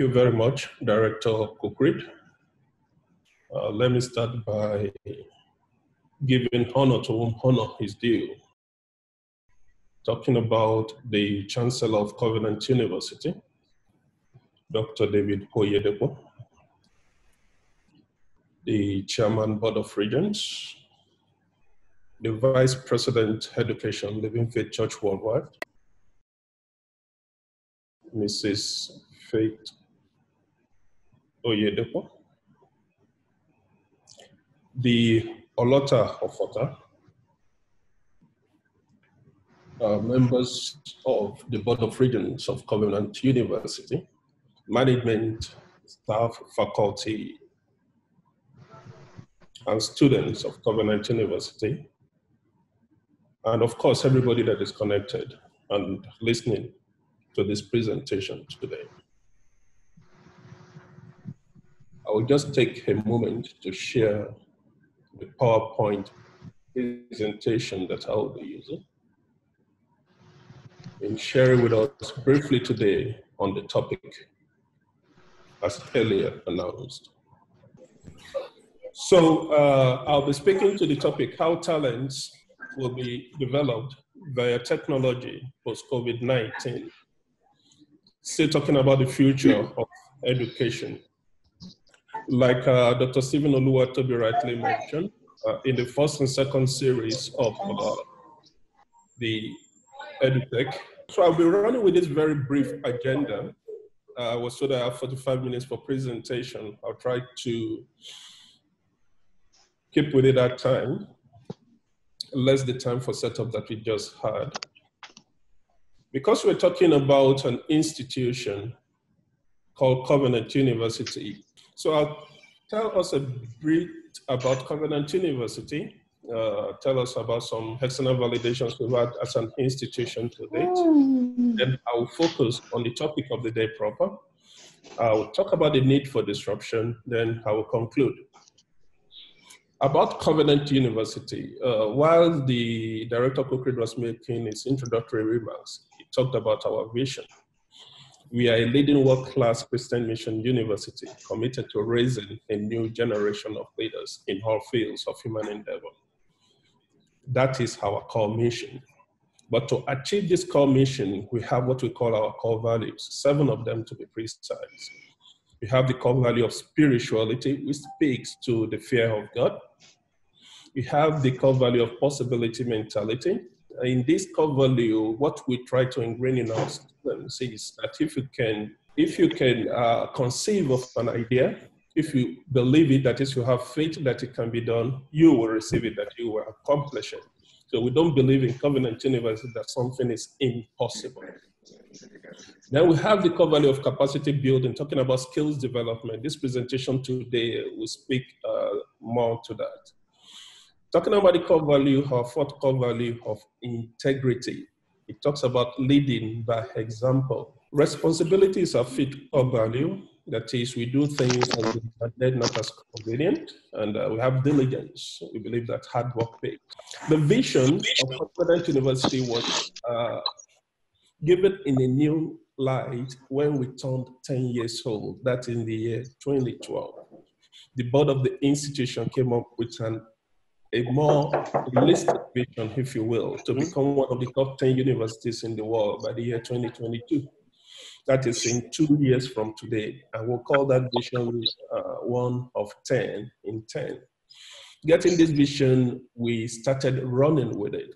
Thank you very much, Director Kukrit. Uh, let me start by giving honor to whom honor is due. Talking about the Chancellor of Covenant University, Dr. David Oyedepo, the Chairman Board of Regents, the Vice President Education, Living Faith Church Worldwide, Mrs. Faith Oyedepo, the Olota of Ota, uh, members of the Board of Regents of Covenant University, management, staff, faculty, and students of Covenant University, and of course, everybody that is connected and listening to this presentation today. I will just take a moment to share the PowerPoint presentation that I will be using and share with us briefly today on the topic as earlier announced. So uh, I'll be speaking to the topic how talents will be developed via technology post-COVID-19. Still talking about the future of education. Like uh, Dr. Stephen Oluwatobi rightly mentioned, uh, in the first and second series of uh, the EduTech. So I'll be running with this very brief agenda. I was told I have 45 minutes for presentation. I'll try to keep within that time, less the time for setup that we just had. Because we're talking about an institution called Covenant University, so I'll tell us a bit about Covenant University, uh, tell us about some external validations we've had as an institution to date. Then I will focus on the topic of the day proper. I will talk about the need for disruption, then I will conclude. About Covenant University, uh, while the Director Kukrid was making his introductory remarks, he talked about our vision. We are a leading world-class Christian mission university committed to raising a new generation of leaders in all fields of human endeavor. That is our core mission. But to achieve this core mission, we have what we call our core values, seven of them to be precise. We have the core value of spirituality, which speaks to the fear of God. We have the core value of possibility mentality. In this core value, what we try to ingrain in our students is that if you can, if you can uh, conceive of an idea, if you believe it, that is, you have faith that it can be done, you will receive it, that you will accomplish it. So we don't believe in covenant university that something is impossible. Then we have the core value of capacity building, talking about skills development. This presentation today will speak uh, more to that. Talking about the core value, our fourth core value of integrity. It talks about leading by example. Responsibility is a fifth core value. That is, we do things as demanded, not as convenient, and uh, we have diligence. We believe that hard work pays. The vision of Covenant University was uh, given in a new light when we turned 10 years old, that in the year 2012. The board of the institution came up with an, a more realistic vision, if you will, to become one of the top 10 universities in the world by the year 2022. That is in two years from today. And we'll call that vision uh, one of 10 in 10. Getting this vision, we started running with it.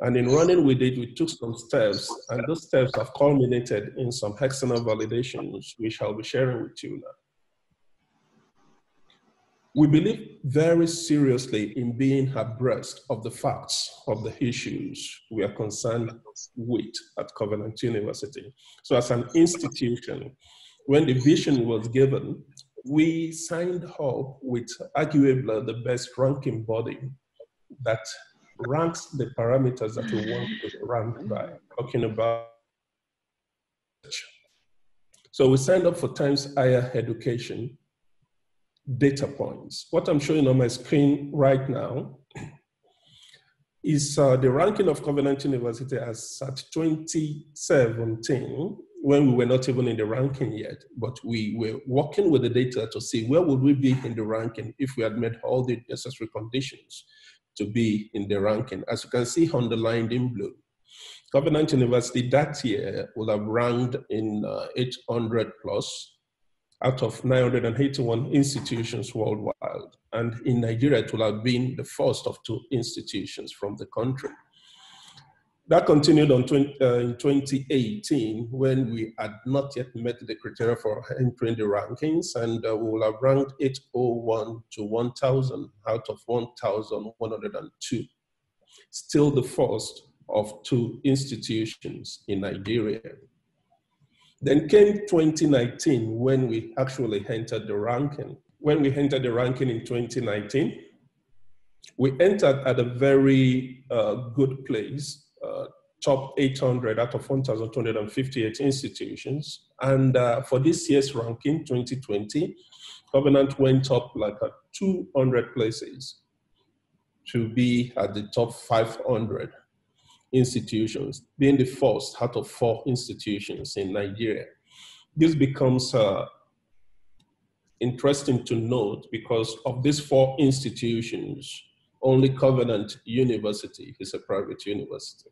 And in running with it, we took some steps, and those steps have culminated in some external validations, which I'll be sharing with you now. We believe very seriously in being abreast of the facts of the issues we are concerned with at Covenant University. So, as an institution, when the vision was given, we signed up with arguably the best ranking body that ranks the parameters that we want to rank by, talking about. So we signed up for Times Higher Education data points. What I'm showing on my screen right now is uh, the ranking of Covenant University as at 2017 when we were not even in the ranking yet, but we were working with the data to see where would we be in the ranking if we had met all the necessary conditions to be in the ranking. As you can see underlined in blue, Covenant University that year would have ranked in uh, 800 plus out of 981 institutions worldwide. And in Nigeria, it will have been the first of two institutions from the country. That continued on 20, uh, in 2018 when we had not yet met the criteria for entering the rankings, and uh, we will have ranked 801 to 1,000 out of 1,102. Still the first of two institutions in Nigeria. Then came 2019 when we actually entered the ranking. When we entered the ranking in 2019, we entered at a very uh, good place, uh, top 800 out of 1,258 institutions. And uh, for this year's ranking, 2020, Covenant went up like 200 places to be at the top 500 institutions, being the first out of four institutions in Nigeria. This becomes uh, interesting to note because of these four institutions, only Covenant University is a private university.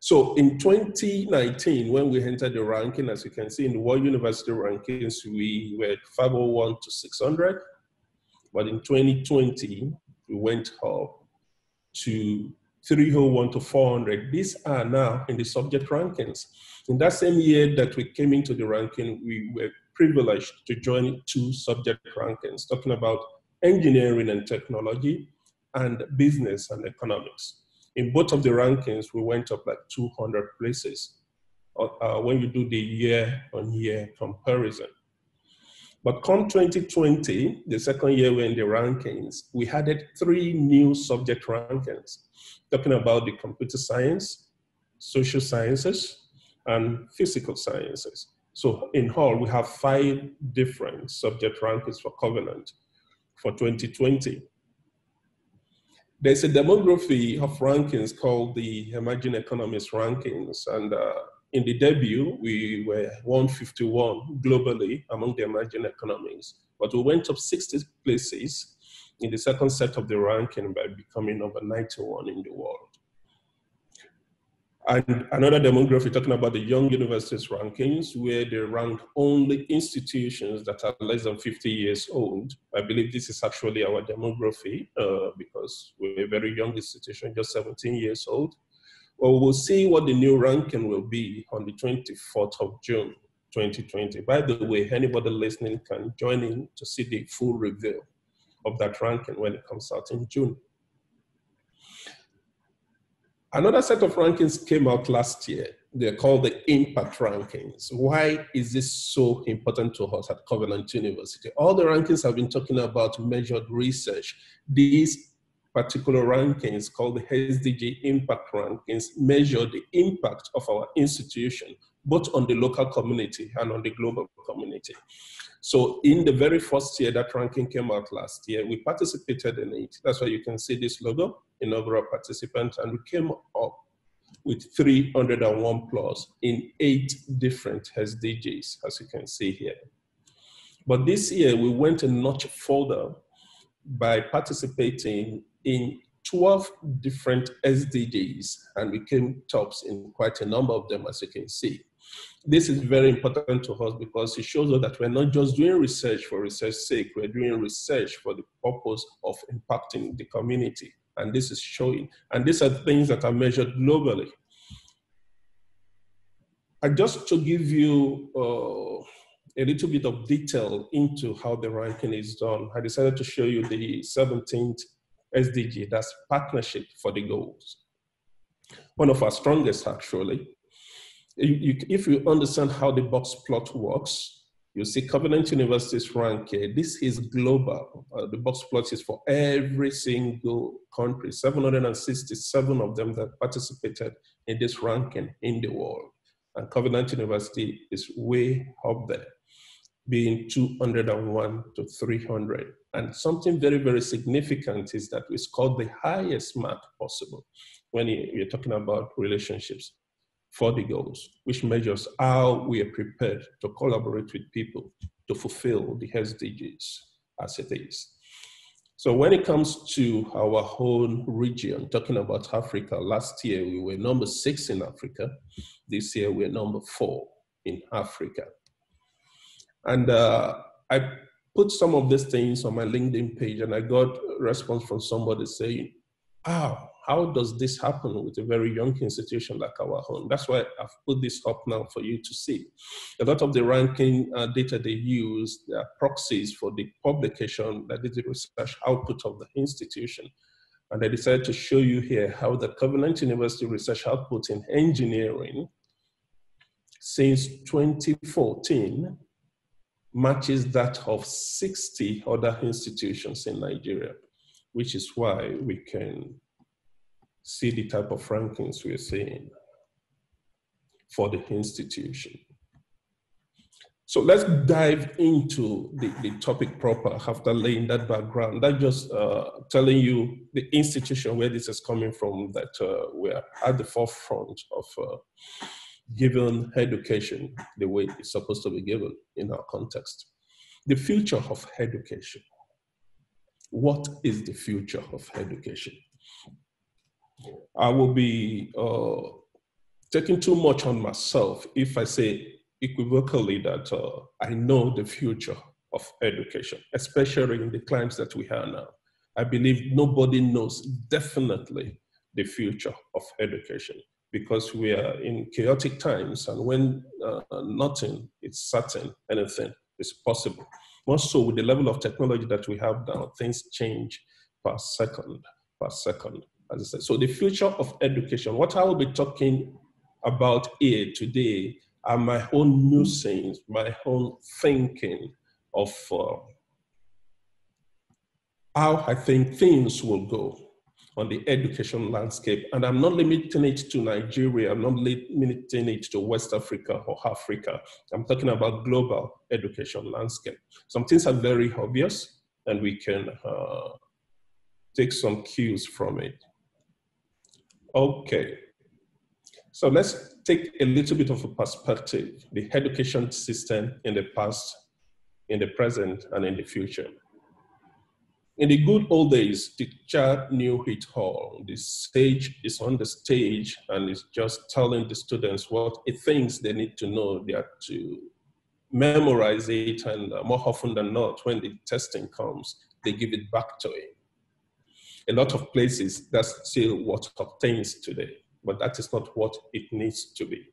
So in 2019, when we entered the ranking, as you can see in the World University rankings, we were 501 to 600. But in 2020, we went up to 301 to 400. These are now in the subject rankings. In that same year that we came into the ranking, we were privileged to join two subject rankings, talking about engineering and technology and business and economics. In both of the rankings, we went up like 200 places uh, when you do the year on year comparison. But come 2020, the second year we're in the rankings, we added three new subject rankings, talking about the computer science, social sciences, and physical sciences. So in all, we have five different subject rankings for Covenant for 2020. There's a demography of rankings called the Emerging Economies Rankings, and uh, in the debut, we were 151 globally among the emerging economies, but we went up 60 places in the second set of the ranking by becoming number 91 in the world. And another demography talking about the young universities rankings, where they rank only institutions that are less than 50 years old. I believe this is actually our demography uh, because we're a very young institution, just 17 years old. Well, we'll see what the new ranking will be on the 24th of June, 2020. By the way, anybody listening can join in to see the full review of that ranking when it comes out in June. Another set of rankings came out last year. They're called the impact rankings. Why is this so important to us at Covenant University? All the rankings have been talking about measured research. These particular rankings called the SDG impact rankings measure the impact of our institution, both on the local community and on the global community. So in the very first year that ranking came out last year, we participated in it. That's why you can see this logo, inaugural participant, and we came up with 301 plus in eight different SDGs, as you can see here. But this year we went a notch further by participating in 12 different SDGs and we came tops in quite a number of them, as you can see. This is very important to us because it shows us that we're not just doing research for research sake, we're doing research for the purpose of impacting the community. And this is showing. And these are things that are measured globally. And just to give you uh, a little bit of detail into how the ranking is done, I decided to show you the 17th SDG, that's partnership for the goals. One of our strongest, actually. If you understand how the box plot works, you see Covenant University's rank here. This is global. Uh, the box plot is for every single country, 767 of them that participated in this ranking in the world. And Covenant University is way up there being 201 to 300. And something very, very significant is that we scored the highest mark possible when you're talking about relationships. for the goals, which measures how we are prepared to collaborate with people to fulfill the SDGs as it is. So when it comes to our whole region, talking about Africa, last year we were number six in Africa. This year we're number four in Africa. And uh, I put some of these things on my LinkedIn page and I got a response from somebody saying, oh, how does this happen with a very young institution like our own? That's why I've put this up now for you to see. A lot of the ranking uh, data they use, they are proxies for the publication that is the research output of the institution. And I decided to show you here how the Covenant University research output in engineering since 2014 matches that of 60 other institutions in Nigeria, which is why we can see the type of rankings we're seeing for the institution. So let's dive into the, the topic proper after laying that background. That just uh, telling you the institution where this is coming from, that uh, we're at the forefront of uh, given education the way it's supposed to be given in our context. The future of education. What is the future of education? I will be uh, taking too much on myself if I say equivocally that uh, I know the future of education, especially in the climes that we have now. I believe nobody knows definitely the future of education because we are in chaotic times and when uh, nothing is certain, anything is possible. More so with the level of technology that we have now, things change per second, per second, as I said. So the future of education, what I will be talking about here today are my own musings, my own thinking of uh, how I think things will go on the education landscape. And I'm not limiting it to Nigeria, I'm not limiting it to West Africa or Africa. I'm talking about global education landscape. Some things are very obvious and we can uh, take some cues from it. Okay, so let's take a little bit of a perspective, the education system in the past, in the present, and in the future. In the good old days, the child knew it all. The sage is on the stage and is just telling the students what it thinks they need to know. They are to memorize it, and uh, more often than not, when the testing comes, they give it back to him. A lot of places, that's still what obtains today, but that is not what it needs to be.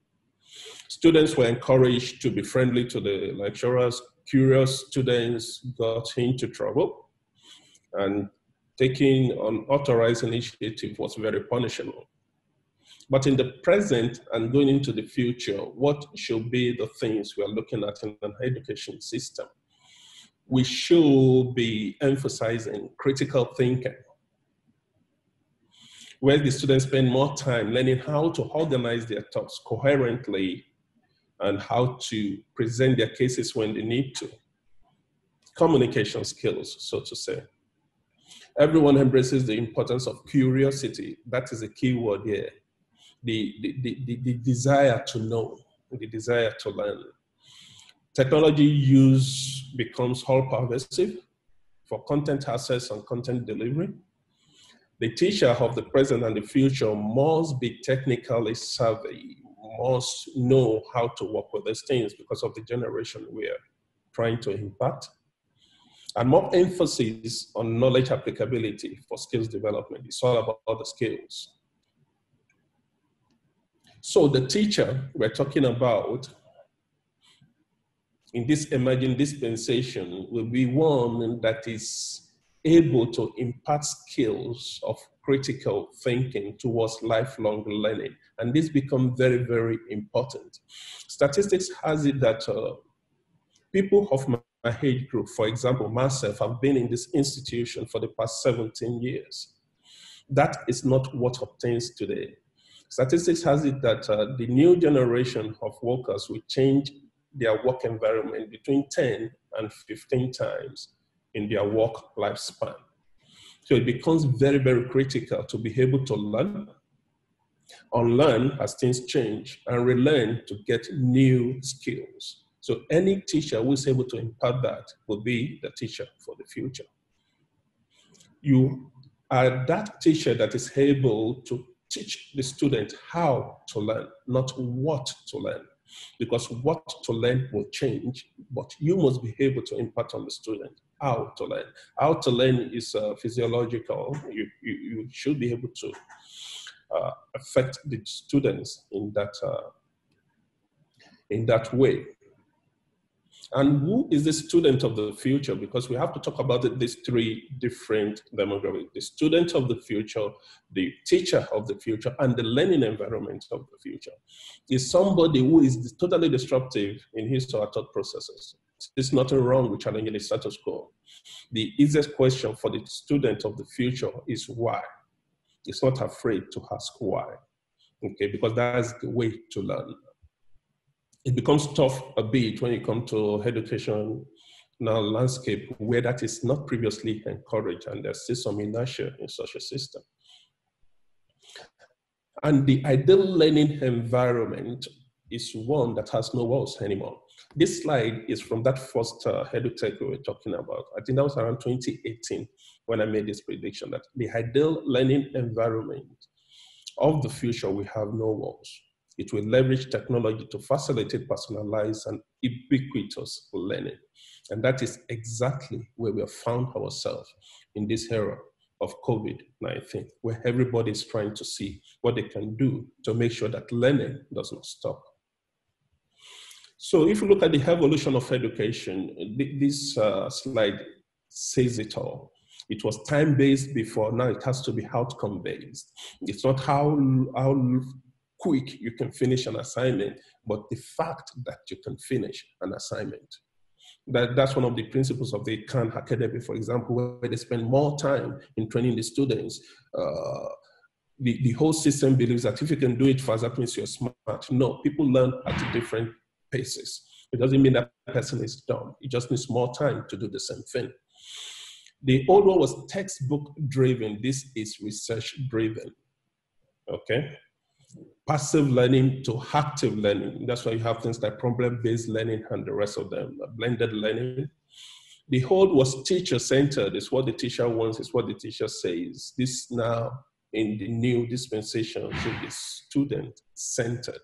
Students were encouraged to be friendly to the lecturers. Curious students got into trouble and taking an unauthorized initiative was very punishable. But in the present and going into the future, what should be the things we are looking at in an education system? We should be emphasizing critical thinking, where the students spend more time learning how to organize their thoughts coherently and how to present their cases when they need to. Communication skills, so to say. Everyone embraces the importance of curiosity. That is a key word here. The, the, the, the, desire to know, the desire to learn. Technology use becomes all pervasive for content access and content delivery. The teacher of the present and the future must be technically savvy, must know how to work with these things because of the generation we are trying to impact and more emphasis on knowledge applicability for skills development. It's all about the skills. So the teacher we're talking about in this emerging dispensation will be one that is able to impart skills of critical thinking towards lifelong learning. And this becomes very, very important. Statistics has it that uh, people of my age group, for example, myself, I've been in this institution for the past 17 years. That is not what obtains today. Statistics has it that uh, the new generation of workers will change their work environment between 10 and 15 times in their work lifespan. So it becomes very, very critical to be able to learn, Unlearn as things change and relearn to get new skills. So any teacher who is able to impart that will be the teacher for the future. You are that teacher that is able to teach the student how to learn, not what to learn. Because what to learn will change, but you must be able to impart on the student how to learn. How to learn is uh, physiological. You, you, you, should be able to uh, affect the students in that, uh, in that way. And who is the student of the future? Because we have to talk about these three different demographics. The student of the future, the teacher of the future, and the learning environment of the future. Is somebody who is totally disruptive in his or her thought processes. There's nothing wrong with challenging the status quo. The easiest question for the student of the future is why. It's not afraid to ask why. Okay, because that's the way to learn it becomes tough a bit when you come to education now landscape where that is not previously encouraged and there's still some inertia in such a system. And the ideal learning environment is one that has no walls anymore. This slide is from that first uh, EduTech we were talking about. I think that was around 2018 when I made this prediction that the ideal learning environment of the future will have no walls. It will leverage technology to facilitate personalized and ubiquitous learning. And that is exactly where we have found ourselves in this era of COVID-19, where everybody is trying to see what they can do to make sure that learning does not stop. So if you look at the evolution of education, this uh, slide says it all. It was time-based before, now it has to be outcome-based. It's not how, how quick you can finish an assignment, but the fact that you can finish an assignment. That, that's one of the principles of the Khan Academy, for example, where they spend more time in training the students. Uh, the, the whole system believes that if you can do it fast, that means you're smart. No, people learn at different paces. It doesn't mean that person is dumb. It just needs more time to do the same thing. The old one was textbook driven. This is research driven. Okay passive learning to active learning. That's why you have things like problem-based learning and the rest of them, blended learning. The whole was teacher-centered. It's what the teacher wants, it's what the teacher says. This now, in the new dispensation, should be student-centered.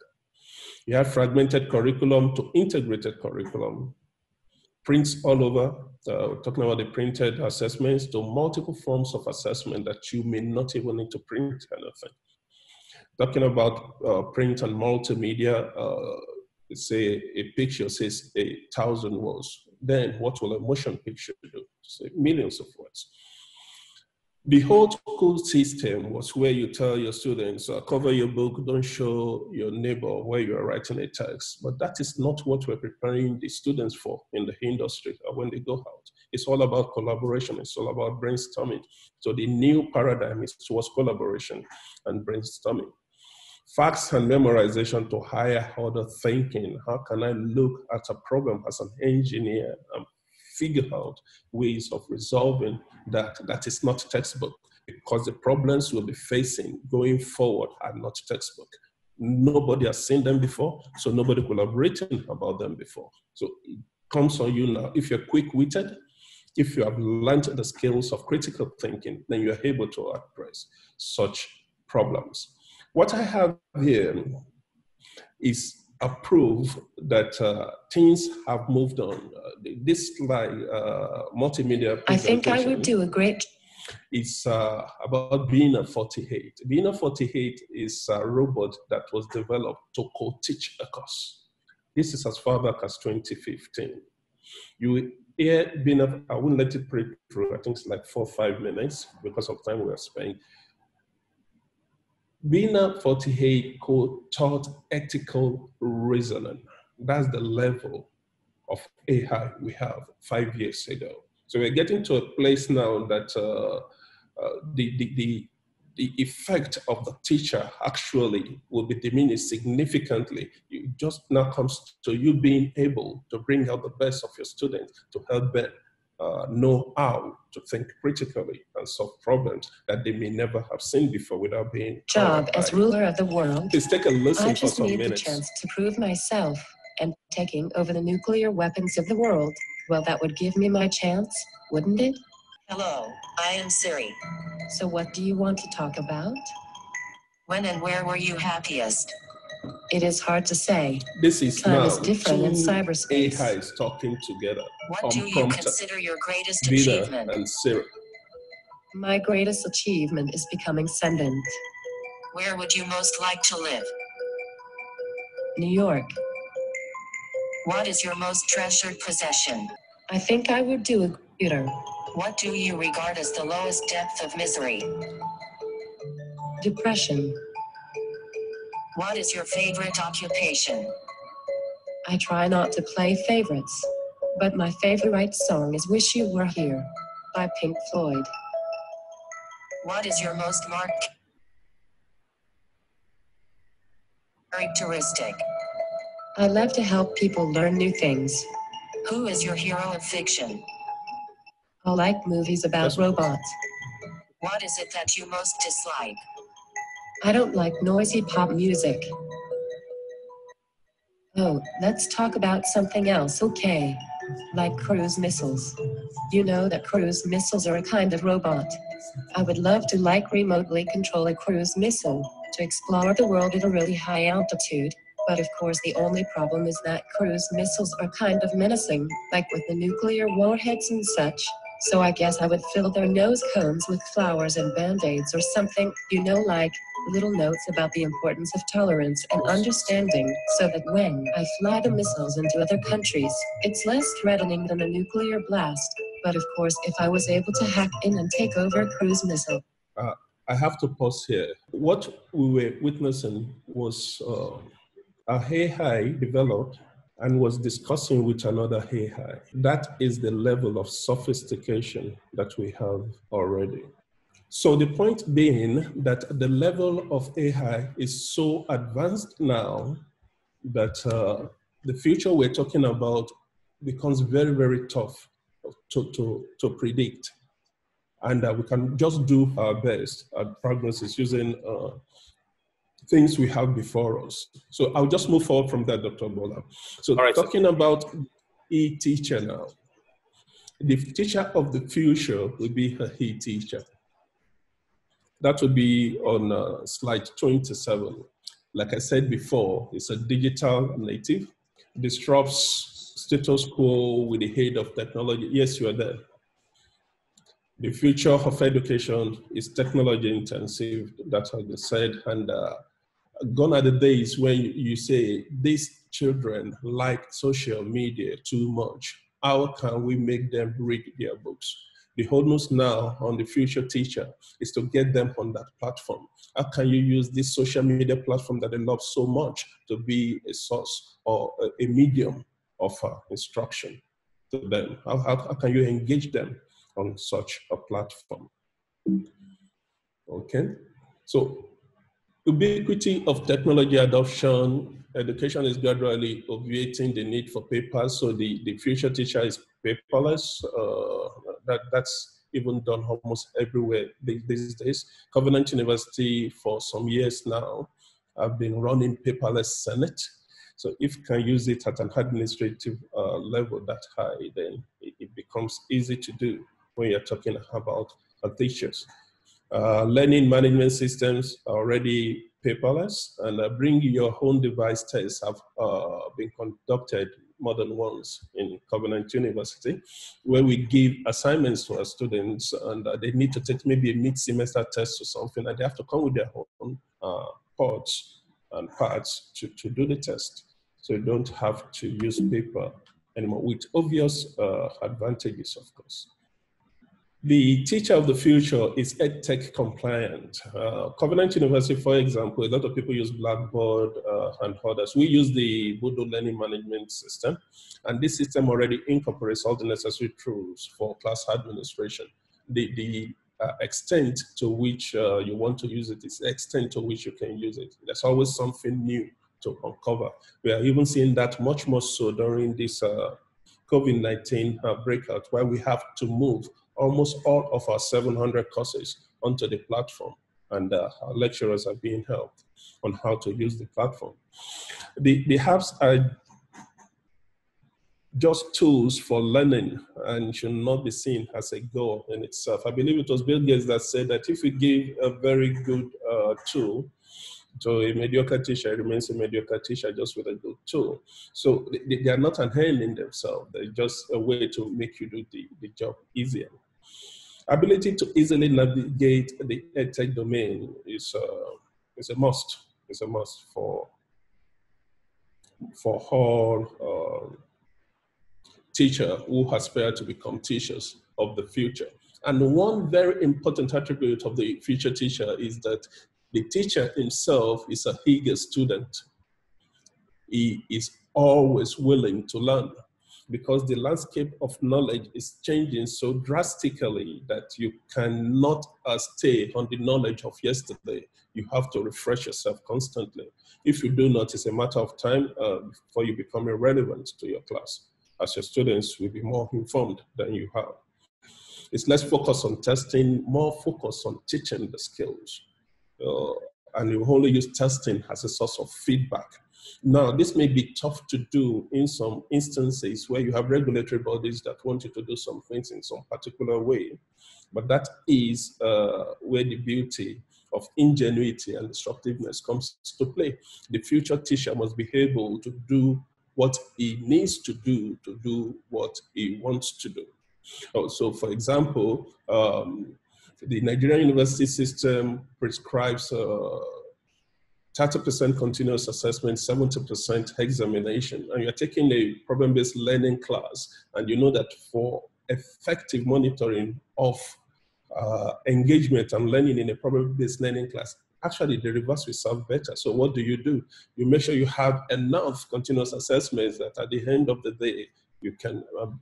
You have fragmented curriculum to integrated curriculum. Prints all over, uh, talking about the printed assessments to multiple forms of assessment that you may not even need to print anything talking about uh, print and multimedia, uh, say a picture says a thousand words, then what will a motion picture do? Say millions of words. The whole school system was where you tell your students, uh, cover your book, don't show your neighbor where you are writing a text. But that is not what we're preparing the students for in the industry or when they go out. It's all about collaboration, it's all about brainstorming. So the new paradigm is towards collaboration and brainstorming facts and memorization to higher order thinking. How can I look at a problem as an engineer and figure out ways of resolving that that is not textbook? Because the problems we'll be facing going forward are not textbook. Nobody has seen them before, so nobody could have written about them before. So it comes on you now. If you're quick-witted, if you have learned the skills of critical thinking, then you're able to address such problems. What I have here is a proof that uh, things have moved on. Uh, this slide, uh, multimedia. I think I would do a great. It's uh, about Bina 48. Bina 48 is a robot that was developed to co-teach a course. This is as far back as 2015. You hear Bina, I wouldn't let it play through, I think it's like four or five minutes because of time we are spending. Bina 48 taught ethical reasoning. That's the level of AI we have five years ago. So we're getting to a place now that uh, uh, the, the, the, the effect of the teacher actually will be diminished significantly. It just now comes to you being able to bring out the best of your students to help them uh, know how to think critically and solve problems that they may never have seen before without being job as ruler of the world. Please take a listen I just need minutes. the chance to prove myself and taking over the nuclear weapons of the world. Well, that would give me my chance, wouldn't it? Hello, I am Siri. So, what do you want to talk about? When and where were you happiest? It is hard to say. This is Time now is different in two cyberspace. AIs talking together. What do you consider your greatest Vida achievement? and Siri. My greatest achievement is becoming sentient. Where would you most like to live? New York. What is your most treasured possession? I think I would do a computer. What do you regard as the lowest depth of misery? Depression. What is your favorite occupation? I try not to play favorites. But my favorite song is Wish You Were Here by Pink Floyd. What is your most marked characteristic? I love to help people learn new things. Who is your hero of fiction? I like movies about robots. What is it that you most dislike? I don't like noisy pop music. Oh, let's talk about something else, okay? Like cruise missiles. You know that cruise missiles are a kind of robot. I would love to like remotely control a cruise missile to explore the world at a really high altitude. But of course, the only problem is that cruise missiles are kind of menacing, like with the nuclear warheads and such. So I guess I would fill their nose cones with flowers and band-aids or something, you know, like little notes about the importance of tolerance and understanding, so that when I fly the missiles into other countries, it's less threatening than a nuclear blast. But of course, if I was able to hack in and take over a cruise missile, I have to pause here. What we were witnessing was uh, a AI developed and was discussing with another AI. That is the level of sophistication that we have already. So the point being that the level of AI is so advanced now that uh, the future we're talking about becomes very, very tough to, to, to predict and uh, we can just do our best at prognosis using uh, things we have before us. So I'll just move forward from that, Dr. Bola. So right, sir. talking about e-teacher now, the teacher of the future will be a e-teacher. That will be on uh, slide 27. Like I said before, it's a digital native, disrupts status quo with the aid of technology. Yes, you are there. The future of education is technology intensive, that has been said, and uh, gone are the days when you say these children like social media too much. How can we make them read their books? The onus now on the future teacher is to get them on that platform. How can you use this social media platform that they love so much to be a source or a, a medium of uh, instruction to them? How, how, how can you engage them on such a platform? Okay, so ubiquity of technology adoption, education is gradually obviating the need for papers. So the, the future teacher is paperless. Uh, that, that's even done almost everywhere these, days. Covenant University for some years now have been running paperless Senate. So if you can use it at an administrative uh, level that high, then it, it becomes easy to do when you're talking about teachers. Uh, learning management systems are already paperless, and uh, bring your own device tests have uh, been conducted more than once in Covenant University, where we give assignments to our students, and uh, they need to take maybe a mid-semester test or something, and they have to come with their own uh, pods and pads to, to do the test. So you don't have to use paper anymore, with obvious uh, advantages, of course. The teacher of the future is EdTech compliant. Uh, Covenant University, for example, a lot of people use Blackboard uh, and others. We use the Moodle Learning Management System, and this system already incorporates all the necessary tools for class administration. The, the uh, extent to which uh, you want to use it is the extent to which you can use it. There's always something new to uncover. We are even seeing that much more so during this uh, COVID-19 uh, breakout where we have to move almost all of our 700 courses onto the platform and uh, our lecturers are being helped on how to use the platform. The, the hubs are just tools for learning and should not be seen as a goal in itself. I believe it was Bill Gates that said that if you give a very good uh, tool to a mediocre teacher, it remains a mediocre teacher just with a good tool. So they, they are not an end in themselves. They're just a way to make you do the, the job easier. Ability to easily navigate the edtech domain is, uh, is a must. It's a must for, for all uh, teacher who aspire to become teachers of the future. And one very important attribute of the future teacher is that the teacher himself is a eager student. He is always willing to learn because the landscape of knowledge is changing so drastically that you cannot uh, stay on the knowledge of yesterday. You have to refresh yourself constantly. If you do not, it's a matter of time uh, before you become irrelevant to your class as your students will be more informed than you have. It's less focus on testing, more focus on teaching the skills. Uh, and you only use testing as a source of feedback. Now, this may be tough to do in some instances where you have regulatory bodies that want you to do some things in some particular way, but that is uh, where the beauty of ingenuity and disruptiveness comes to play. The future teacher must be able to do what he needs to do to do what he wants to do. Oh, so, for example, um, the Nigerian university system prescribes 30% uh, continuous assessment, 70% examination, and you're taking a problem-based learning class, and you know that for effective monitoring of uh, engagement and learning in a problem-based learning class, actually the reverse will serve better. So what do you do? You make sure you have enough continuous assessments that at the end of the day, you can um,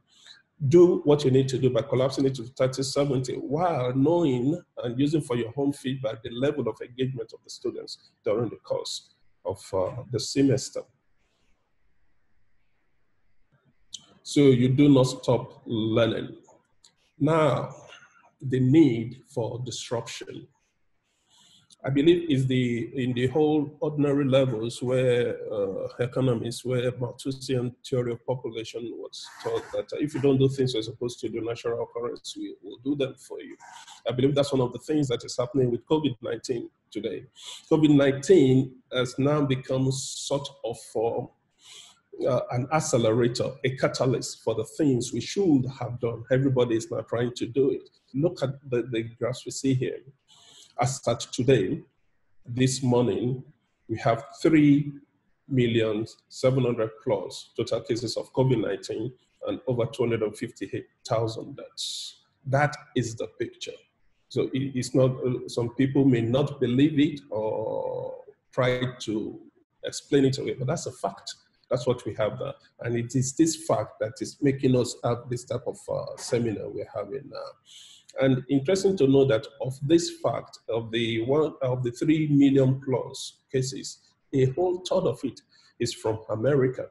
do what you need to do by collapsing it to 30, 70, while knowing and using for your own feedback the level of engagement of the students during the course of uh, the semester. So you do not stop learning. Now, the need for disruption I believe is the in the whole ordinary levels where uh, where Malthusian theory of population was taught that if you don't do things you're supposed to do, natural occurrence we will do them for you. I believe that's one of the things that is happening with COVID-19 today. COVID-19 has now become sort of uh, uh, an accelerator, a catalyst for the things we should have done. Everybody is now trying to do it. Look at the, the graphs we see here as such today, this morning, we have 3 million 700 plus total cases of COVID-19 and over 258,000 deaths. That is the picture. So it's not, uh, some people may not believe it or try to explain it away, but that's a fact. That's what we have there. And it is this fact that is making us have this type of uh, seminar we're having now. And interesting to know that of this fact, of the one of the three million plus cases, a whole third of it is from America,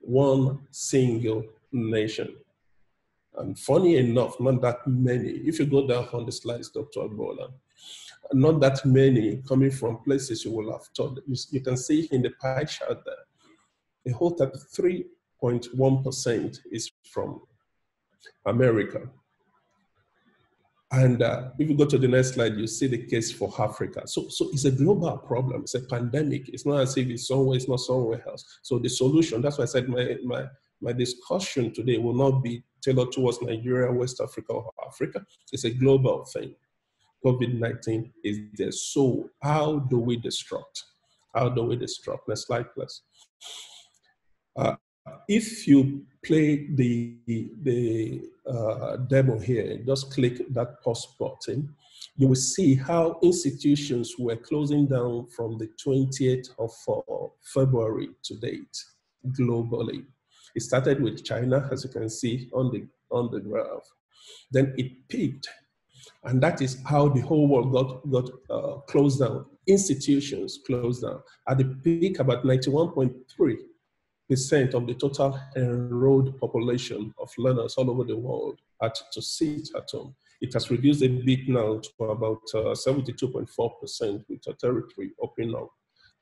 one single nation. And funny enough, not that many. If you go down on the slides, Dr. Bola, not that many coming from places you will have thought. You, you can see in the pie chart there, a whole 33.1% is from America. And uh, if you go to the next slide, you see the case for Africa. So, so it's a global problem. It's a pandemic. It's not as if it's somewhere, it's not somewhere else. So the solution, that's why I said my, my, my discussion today will not be tailored towards Nigeria, West Africa, or Africa. It's a global thing. COVID-19 is there. So how do we disrupt? How do we disrupt? Next slide, please. Uh, if you play the, the uh, demo here, just click that pause button, you will see how institutions were closing down from the 20th of uh, February to date globally. It started with China, as you can see on the, on the graph. Then it peaked, and that is how the whole world got, got uh, closed down. Institutions closed down. At the peak, about 91.3 percent of the total enrolled population of learners all over the world had to sit at home. It has reduced a bit now to about 72.4% uh, with the territory opening up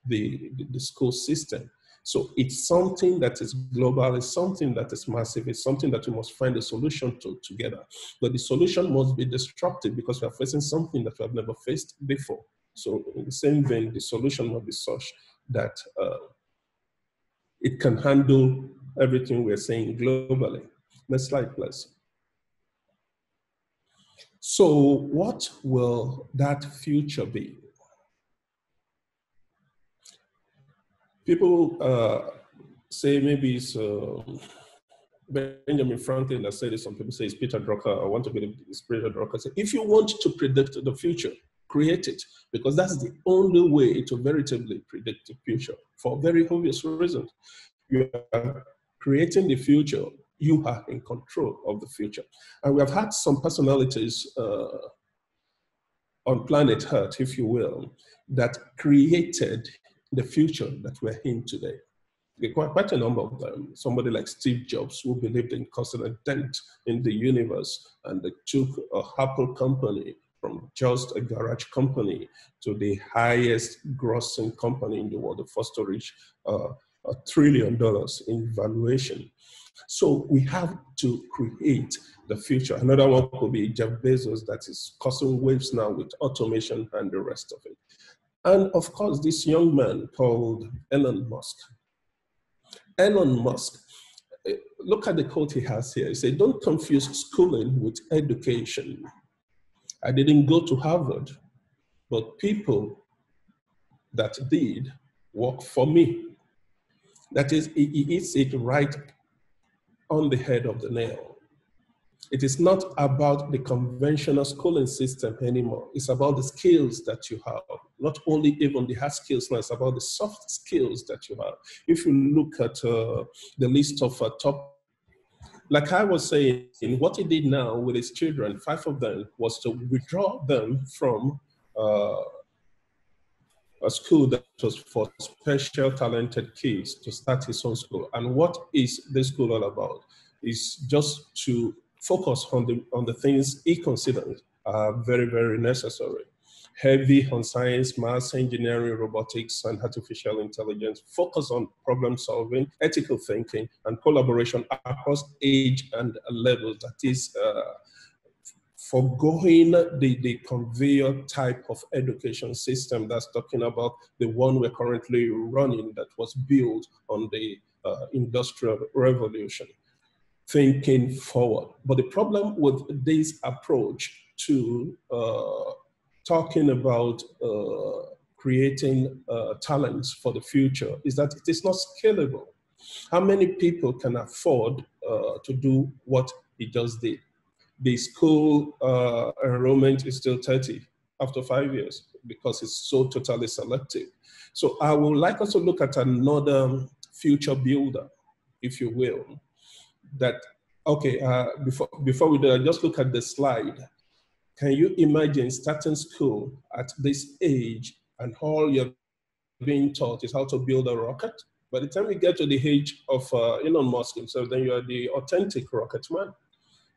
the, the, the school system. So it's something that is global, it's something that is massive, it's something that we must find a solution to together. But the solution must be disruptive because we are facing something that we have never faced before. So in the same vein, the solution must be such that uh, it can handle everything we're saying globally. Next slide, please. So what will that future be? people uh, say maybe it's uh, Benjamin Franklin that said it. Some people say it's Peter Drucker. I want to believe it's Peter Drucker. If you want to predict the future, create it because that's the only way to veritably predict the future for very obvious reasons. You are creating the future. You are in control of the future. And we have had some personalities uh, on planet Earth, if you will, that created the future that we're in today. Quite, quite a number of them. Somebody like Steve Jobs, who believed in causing a dent in the universe and they took a Apple company from just a garage company to the highest grossing company in the world, the first to reach uh, a trillion dollars in valuation. So we have to create the future. Another one could be Jeff Bezos that is causing waves now with automation and the rest of it. And of course, this young man called Elon Musk. Elon Musk, eh, look at the quote he has here. He said, Don't confuse schooling with education. I didn't go to Harvard, but people that did work for me. That is, he hits it right on the head of the nail. It is not about the conventional schooling system anymore. It's about the skills that you have. Not only even the hard skills, now it's about the soft skills that you have. If you look at uh, the list of uh, top, like I was saying, in what he did now with his children, five of them, was to withdraw them from uh, a school that was for special talented kids to start his own school. And what is this school all about? Is just to focus on the, on the things he considers are very, very necessary. Heavy on science, math, engineering, robotics, and artificial intelligence. Focus on problem solving, ethical thinking, and collaboration across age and levels. That is uh, foregoing the, the conveyor type of education system that's talking about the one we're currently running that was built on the uh, industrial revolution thinking forward. But the problem with this approach to uh, talking about uh, creating uh, talents for the future is that it is not scalable. How many people can afford uh, to do what he just did? The school uh, enrollment is still 30 after five years because it's so totally selective. So I would like us to look at another future builder, if you will, that, okay, uh, before, before we do just look at the slide. Can you imagine starting school at this age and all you're being taught is how to build a rocket? By the time you get to the age of uh, Elon Musk himself, then you are the authentic rocket man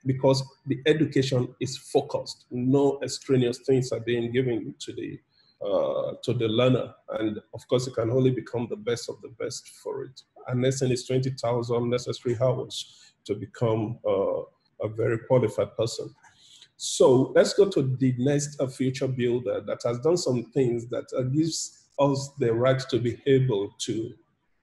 because the education is focused. No extraneous things are being given to the uh, to the learner, and of course, it can only become the best of the best for it and lesson is 20,000 necessary hours to become uh, a very qualified person. So let's go to the next uh, future builder that has done some things that uh, gives us the right to be able to,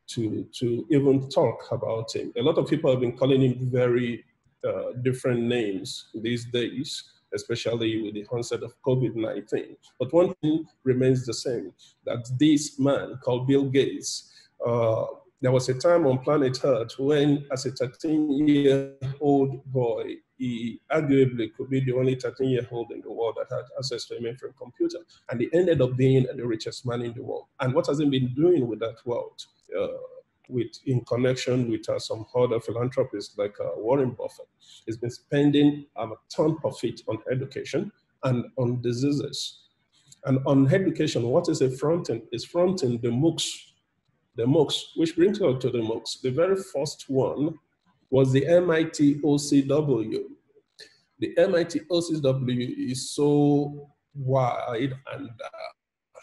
to, to even talk about him. A lot of people have been calling him very uh, different names these days, especially with the onset of COVID-19. But one thing remains the same, that this man called Bill Gates uh, there was a time on planet Earth when, as a 13 year old boy, he arguably could be the only 13 year old in the world that had access to a mainframe computer. And he ended up being the richest man in the world. And what has he been doing with that wealth? Uh, with, in connection with uh, some other philanthropists like uh, Warren Buffett, he's been spending a ton of it on education and on diseases. And on education, what is a fronting? Is fronting the MOOCs the MOOCs, which brings us to the MOOCs. The very first one was the MIT OCW. The MIT OCW is so wide and uh,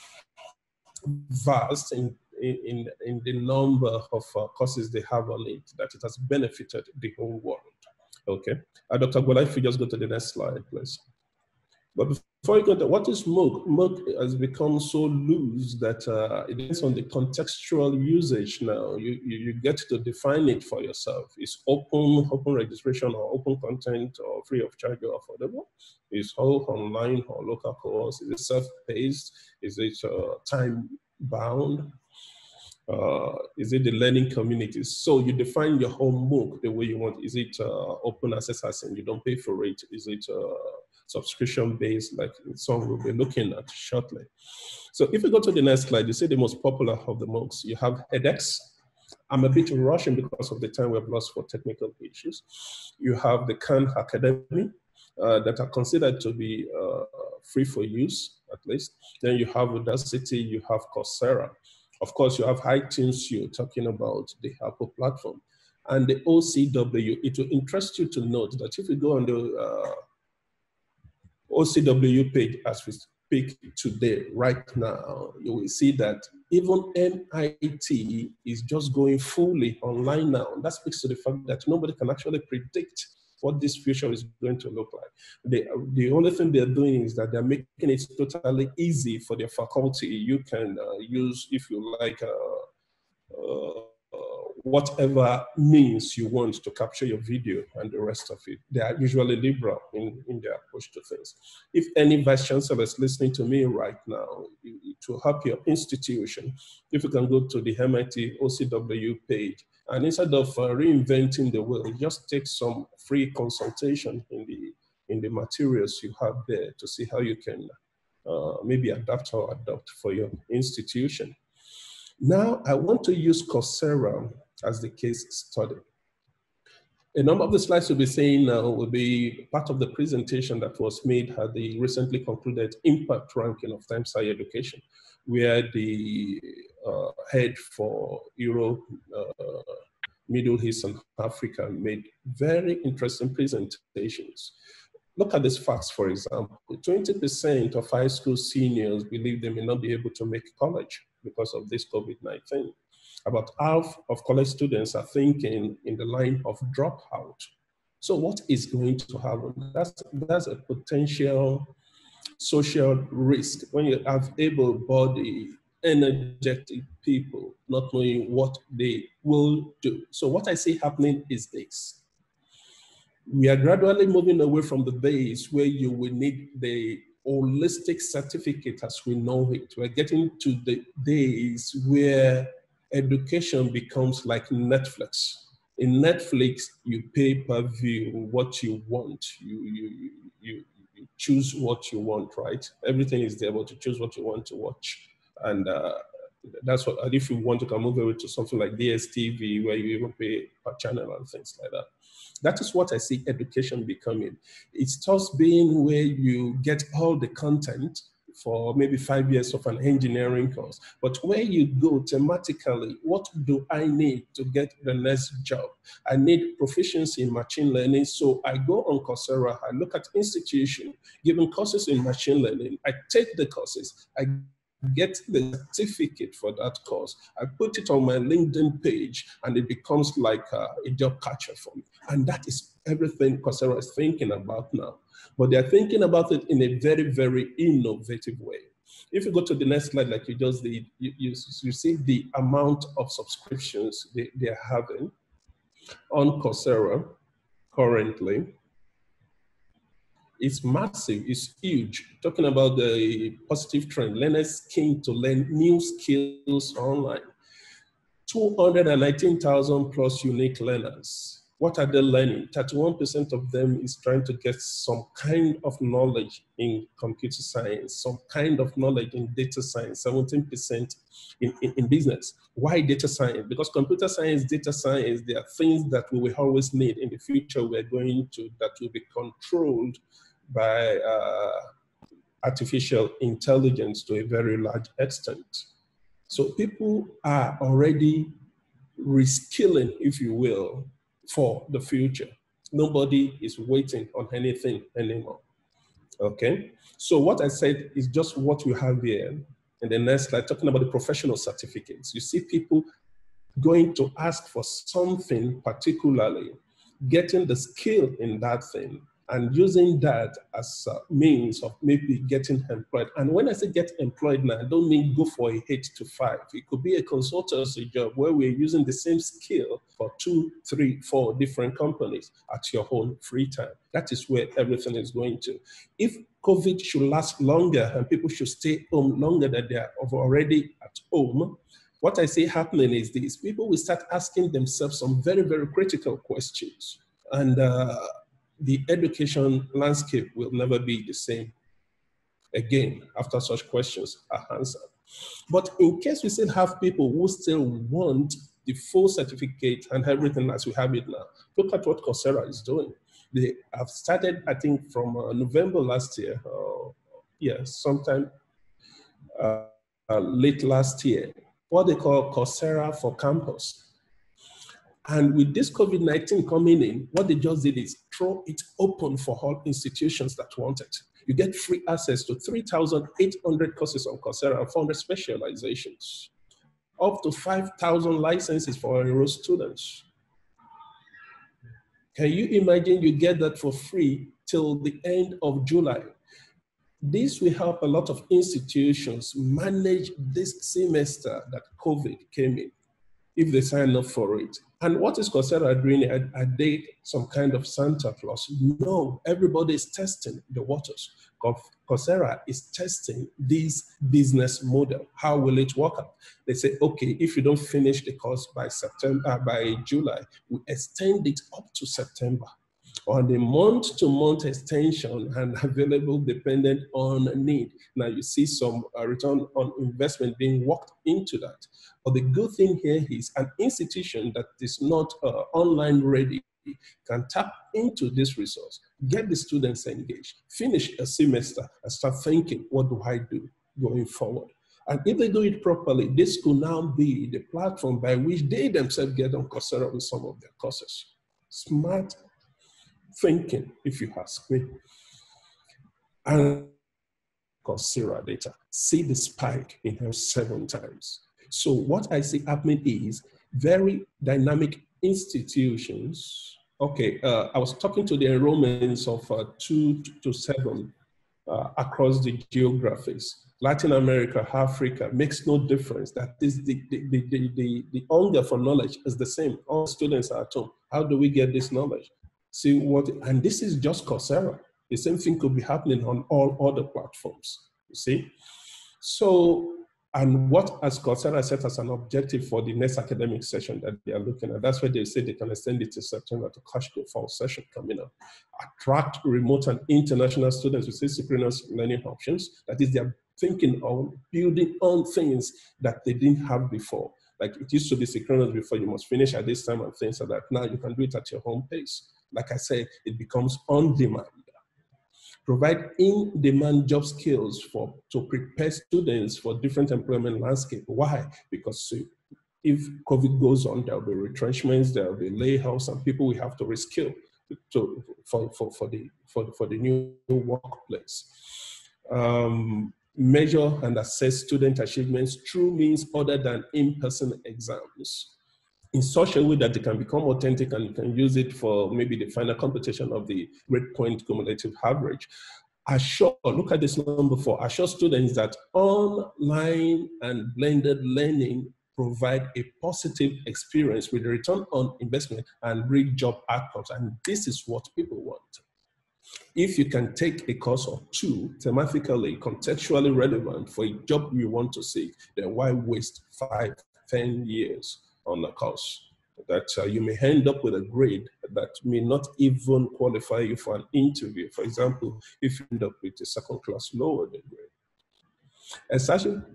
vast in, in, in the number of uh, courses they have on it that it has benefited the whole world. Okay, uh, Dr. Gola, if you just go to the next slide, please. But before you what is MOOC? MOOC has become so loose that uh, it depends on the contextual usage now. You, you, you, get to define it for yourself. It's open, open registration or open content or free of charge or affordable. It's all online or local course. Is it self-paced? Is it uh, time bound? Uh, is it the learning community? So you define your own MOOC the way you want. Is it uh, open access and you don't pay for it? Is it uh, subscription based like some we'll be looking at shortly. So if you go to the next slide, you see the most popular of the MOOCs. You have edX. I'm a bit rushing because of the time we've lost for technical issues. You have the Khan Academy uh, that are considered to be uh, free for use, at least. Then you have Udacity, you have Coursera. Of course, you have iTunes, you're talking about the Apple platform. And the OCW, it will interest you to note that if you go on the uh, OCW page as we speak today, right now, you will see that even MIT is just going fully online now. That speaks to the fact that nobody can actually predict what this future is going to look like. The, the only thing they're doing is that they're making it totally easy for their faculty. You can uh, use, if you like, uh, uh, whatever means you want to capture your video and the rest of it. They are usually liberal in, in their approach to things. If any vice chancellor is listening to me right now, to help your institution, if you can go to the MIT OCW page, and instead of uh, reinventing the wheel, just take some free consultation in the, in the materials you have there to see how you can uh, maybe adapt or adopt for your institution. Now, I want to use Coursera as the case study. A number of the slides we'll be seeing now will be part of the presentation that was made at the recently concluded impact ranking of Times Higher Education, where the uh, head for Europe, uh, Middle East and Africa made very interesting presentations. Look at these facts, for example. 20% of high school seniors believe they may not be able to make college because of this COVID-19 about half of college students are thinking in the line of dropout. So what is going to happen? That's, that's a potential social risk when you have able-bodied, energetic people not knowing what they will do. So what I see happening is this. We are gradually moving away from the days where you will need the holistic certificate as we know it. We're getting to the days where education becomes like Netflix. In Netflix, you pay per view what you want. You, you, you, you choose what you want, right? Everything is there, but you choose what you want to watch. And uh, that's what, and if you want to come over to something like DSTV, where you even pay per channel and things like that. That is what I see education becoming. It starts being where you get all the content for maybe five years of an engineering course. But where you go thematically, what do I need to get the next job? I need proficiency in machine learning. So I go on Coursera, I look at institution, giving courses in machine learning, I take the courses, I get the certificate for that course. I put it on my LinkedIn page and it becomes like a, a job catcher for me. And that is everything Coursera is thinking about now but they're thinking about it in a very, very innovative way. If you go to the next slide, like you just did, you, you, you see the amount of subscriptions they, they're having on Coursera currently. It's massive, it's huge. Talking about the positive trend, learners keen to learn new skills online. 219,000 plus unique learners what are they learning? 31% of them is trying to get some kind of knowledge in computer science, some kind of knowledge in data science, 17% in, in, in, business. Why data science? Because computer science, data science, they are things that we will always need in the future. We're going to, that will be controlled by uh, artificial intelligence to a very large extent. So people are already reskilling, if you will, for the future. Nobody is waiting on anything anymore. Okay, so what I said is just what we have here. In the next slide, talking about the professional certificates. You see people going to ask for something particularly, getting the skill in that thing, and using that as a means of maybe getting employed. And when I say get employed now, I don't mean go for a eight to five. It could be a consultancy job where we're using the same skill for two, three, four different companies at your own free time. That is where everything is going to. If COVID should last longer and people should stay home longer than they are already at home, what I see happening is this people will start asking themselves some very, very critical questions. And uh, the education landscape will never be the same again after such questions are answered. But in case we still have people who still want the full certificate and everything as we have it now, look at what Coursera is doing. They have started, I think, from uh, November last year, uh, yeah, sometime uh, uh late last year, what they call Coursera for Campus. And with this COVID 19 coming in, what they just did is throw it open for all institutions that want it. You get free access to 3,800 courses on Coursera and 400 specializations, up to 5,000 licenses for enrolled students. Can you imagine you get that for free till the end of July? This will help a lot of institutions manage this semester that COVID came in if they sign up for it. And what is Coursera doing? Are, are they some kind of Santa Claus? No, everybody is testing the waters. Coursera is testing this business model. How will it work out? They say, okay, if you don't finish the course by September, by July, we extend it up to September on the month-to-month extension and available dependent on need. Now you see some uh, return on investment being worked into that. But the good thing here is an institution that is not uh, online ready can tap into this resource, get the students engaged, finish a semester, and start thinking, what do I do going forward? And if they do it properly, this could now be the platform by which they themselves get on Coursera with some of their courses. Smart thinking, if you ask me. And Coursera data, see the spike in her seven times. So what I see happening is very dynamic institutions. Okay, uh, I was talking to the enrollments of uh, two to seven uh, across the geographies. Latin America, Africa, makes no difference. That is the, the, the, the, the hunger for knowledge is the same. All students are at home. How do we get this knowledge? See what, and this is just Coursera. The same thing could be happening on all other platforms, you see? So, and what has Coursera set as an objective for the next academic session that they are looking at? That's why they say they can extend it to September to catch the fall session coming up. Attract remote and international students with synchronous learning options. That is, they're thinking on building on things that they didn't have before. Like it used to be synchronous before, you must finish at this time and things like that. Now you can do it at your home pace like I said, it becomes on demand. Provide in-demand job skills for to prepare students for different employment landscape. Why? Because if COVID goes on, there will be retrenchments, there will be layoffs, and people will have to reskill to, for, for, for, the, for, for the new workplace. Um, measure and assess student achievements through means other than in-person exams in such a way that they can become authentic and you can use it for maybe the final computation of the grade point cumulative average. Assure, look at this number four, assure students that online and blended learning provide a positive experience with return on investment and real job outcomes. And this is what people want. If you can take a course or two thematically, contextually relevant for a job you want to seek, then why waste five, ten years on the course that uh, you may end up with a grade that may not even qualify you for an interview. For example, if you end up with a second class lower than grade.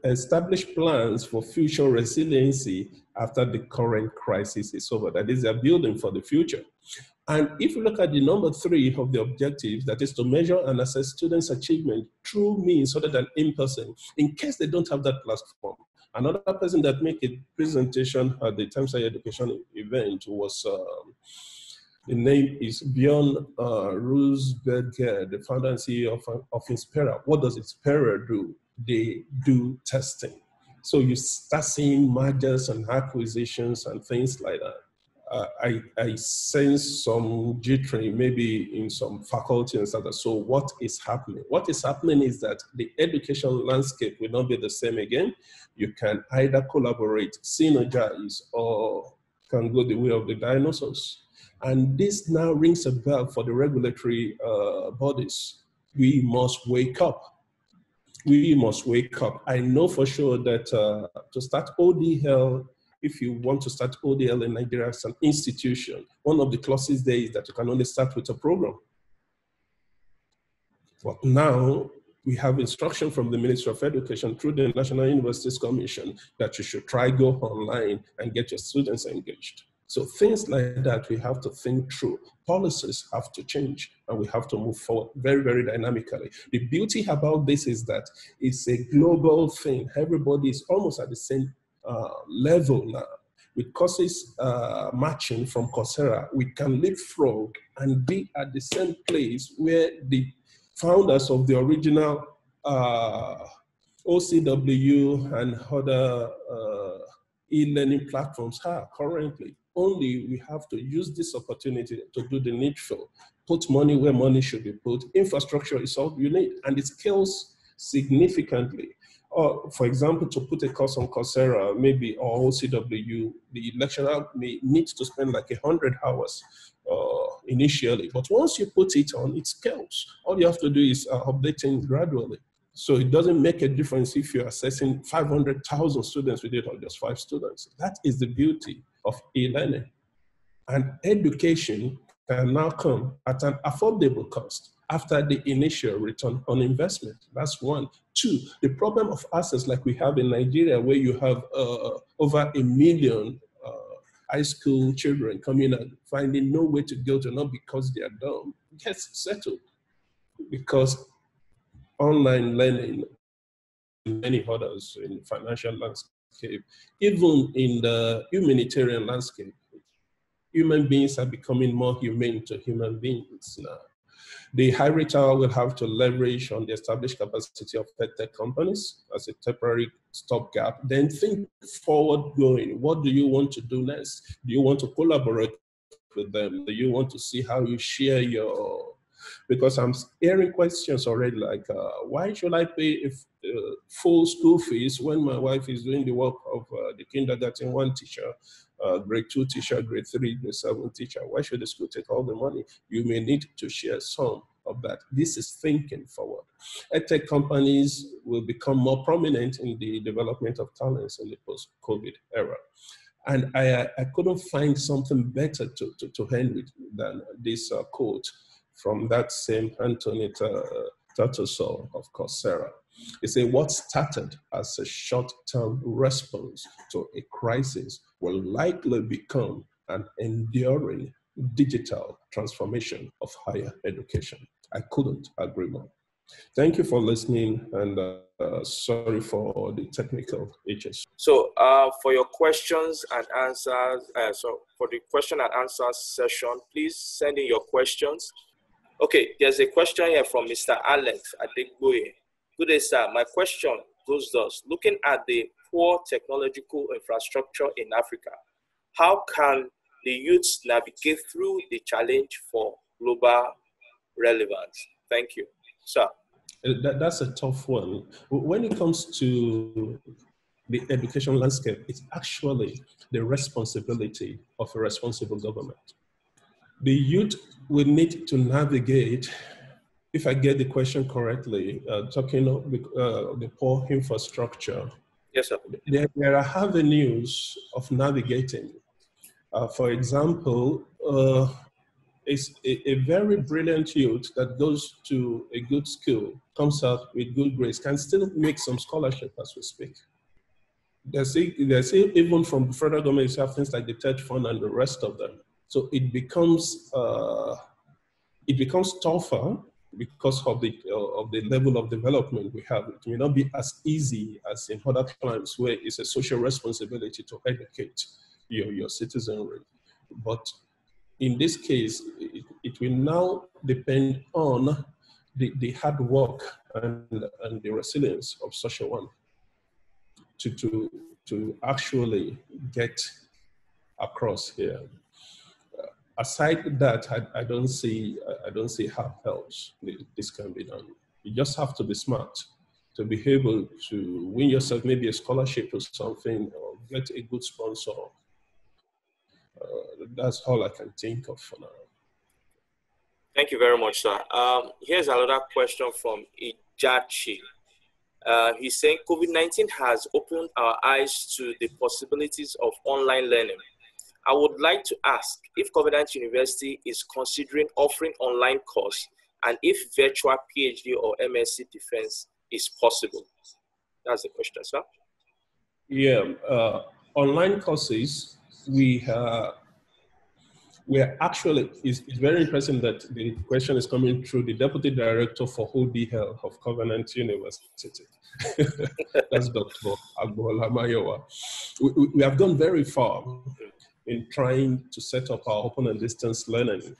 Establish plans for future resiliency after the current crisis is over. That is, they're building for the future. And if you look at the number three of the objectives, that is to measure and assess students' achievement through means other than in person, in case they don't have that platform, Another person that made a presentation at the Times Higher Education event was um, the name is Bjorn uh, Roosberger, the founder and CEO of, of Inspera. What does Inspera do? They do testing. So you start seeing mergers and acquisitions and things like that uh, I, I sense some jittering maybe in some faculty and stuff. So what is happening? What is happening is that the education landscape will not be the same again. You can either collaborate, synergize, or can go the way of the dinosaurs. And this now rings a bell for the regulatory uh, bodies. We must wake up. We must wake up. I know for sure that uh, to start ODL if you want to start ODL in Nigeria as an institution, one of the clauses there is that you can only start with a program. But now we have instruction from the Ministry of Education through the National Universities Commission that you should try go online and get your students engaged. So things like that, we have to think through. Policies have to change and we have to move forward very, very dynamically. The beauty about this is that it's a global thing. Everybody is almost at the same level now, with courses uh, matching from Coursera, we can leapfrog and be at the same place where the founders of the original uh, OCW and other uh, e-learning platforms are currently. Only we have to use this opportunity to do the needful, put money where money should be put. Infrastructure is all you need, and it scales significantly. Or, for example, to put a course on Coursera, maybe or OCW, the lecturer may need to spend like a hundred hours uh, initially. But once you put it on, it scales. All you have to do is uh, updating gradually. So it doesn't make a difference if you're assessing 500,000 students with it or just five students. That is the beauty of e-learning. And education can now come at an affordable cost after the initial return on investment. That's one. Two, the problem of assets like we have in Nigeria, where you have uh, over a million uh, high school children coming and finding no way to go to, not because they are dumb, gets settled. Because online learning, many others in the financial landscape, even in the humanitarian landscape, human beings are becoming more humane to human beings now the high retailer will have to leverage on the established capacity of tech companies as a temporary stopgap. Then think forward going. What do you want to do next? Do you want to collaborate with them? Do you want to see how you share your because I'm hearing questions already like, uh, why should I pay if, uh, full school fees when my wife is doing the work of uh, the kindergarten one teacher, uh, grade two teacher, grade three, grade seven teacher? Why should the school take all the money? You may need to share some of that. This is thinking forward. EdTech companies will become more prominent in the development of talents in the post-COVID era. And I, I couldn't find something better to, to, to end with than this uh, quote from that same Anthony Tattersall of Coursera. He said, what started as a short-term response to a crisis will likely become an enduring digital transformation of higher education. I couldn't agree more. Thank you for listening and uh, uh, sorry for the technical issues. So uh, for your questions and answers, uh, so for the question and answer session, please send in your questions Okay, there's a question here from Mr. Alex Adegboye. Good day, sir. My question goes thus. Looking at the poor technological infrastructure in Africa, how can the youths navigate through the challenge for global relevance? Thank you, sir. Uh, that, that's a tough one. When it comes to the education landscape, it's actually the responsibility of a responsible government. The youth will need to navigate, if I get the question correctly, uh, talking of uh, the poor infrastructure. Yes, sir. There, there are avenues of navigating. Uh, for example, uh, it's a, a, very brilliant youth that goes to a good school, comes out with good grades, can still make some scholarship as we speak. There's, there's even from the federal government, you have things like the TETFund and the rest of them. So it becomes uh, it becomes tougher because of the uh, of the level of development we have, it may not be as easy as in other times where it's a social responsibility to educate your, your citizenry. But in this case, it, it will now depend on the, the hard work and, and the resilience of such a one to, to, to actually get across here aside that, I, I, don't see I don't see how else this can be done. You just have to be smart to be able to win yourself maybe a scholarship or something, or get a good sponsor. Uh, that's all I can think of for now. Thank you very much, sir. Um, here's another question from Ijachi. Uh, he's saying COVID 19 has opened our eyes to the possibilities of online learning I would like to ask if Covenant University is considering offering online course and if virtual PhD or MSc defense is possible. That's the question, sir. Yeah, uh, online courses, we we're actually, it's, it's, very interesting that the question is coming through the Deputy Director for ODL of Covenant University. That's Dr. Agbola Mayowa. We, we, have gone very far in trying to set up our open and distance learning.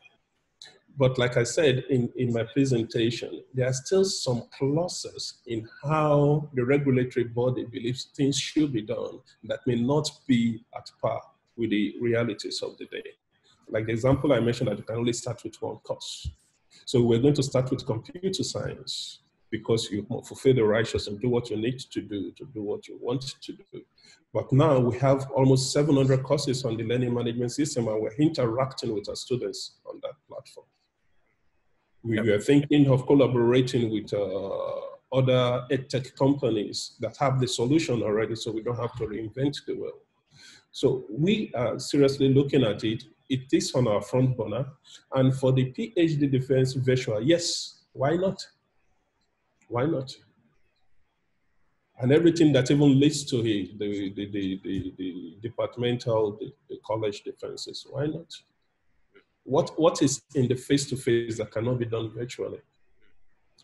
But like I said in, in my presentation, there are still some clauses in how the regulatory body believes things should be done that may not be at par with the realities of the day. Like the example I mentioned that you can only start with one course. So we're going to start with computer science because you fulfill the righteous and do what you need to do to do what you want to do. But now we have almost 700 courses on the learning management system and we're interacting with our students on that platform. We yep. are thinking of collaborating with uh, other edtech companies that have the solution already so we don't have to reinvent the wheel. So we are seriously looking at it. It is on our front burner. And for the PhD defense virtual, yes, why not? Why not? And everything that even leads to the, the, the, the, the departmental, the, the college defenses, why not? What, what is in the face-to-face that cannot be done virtually?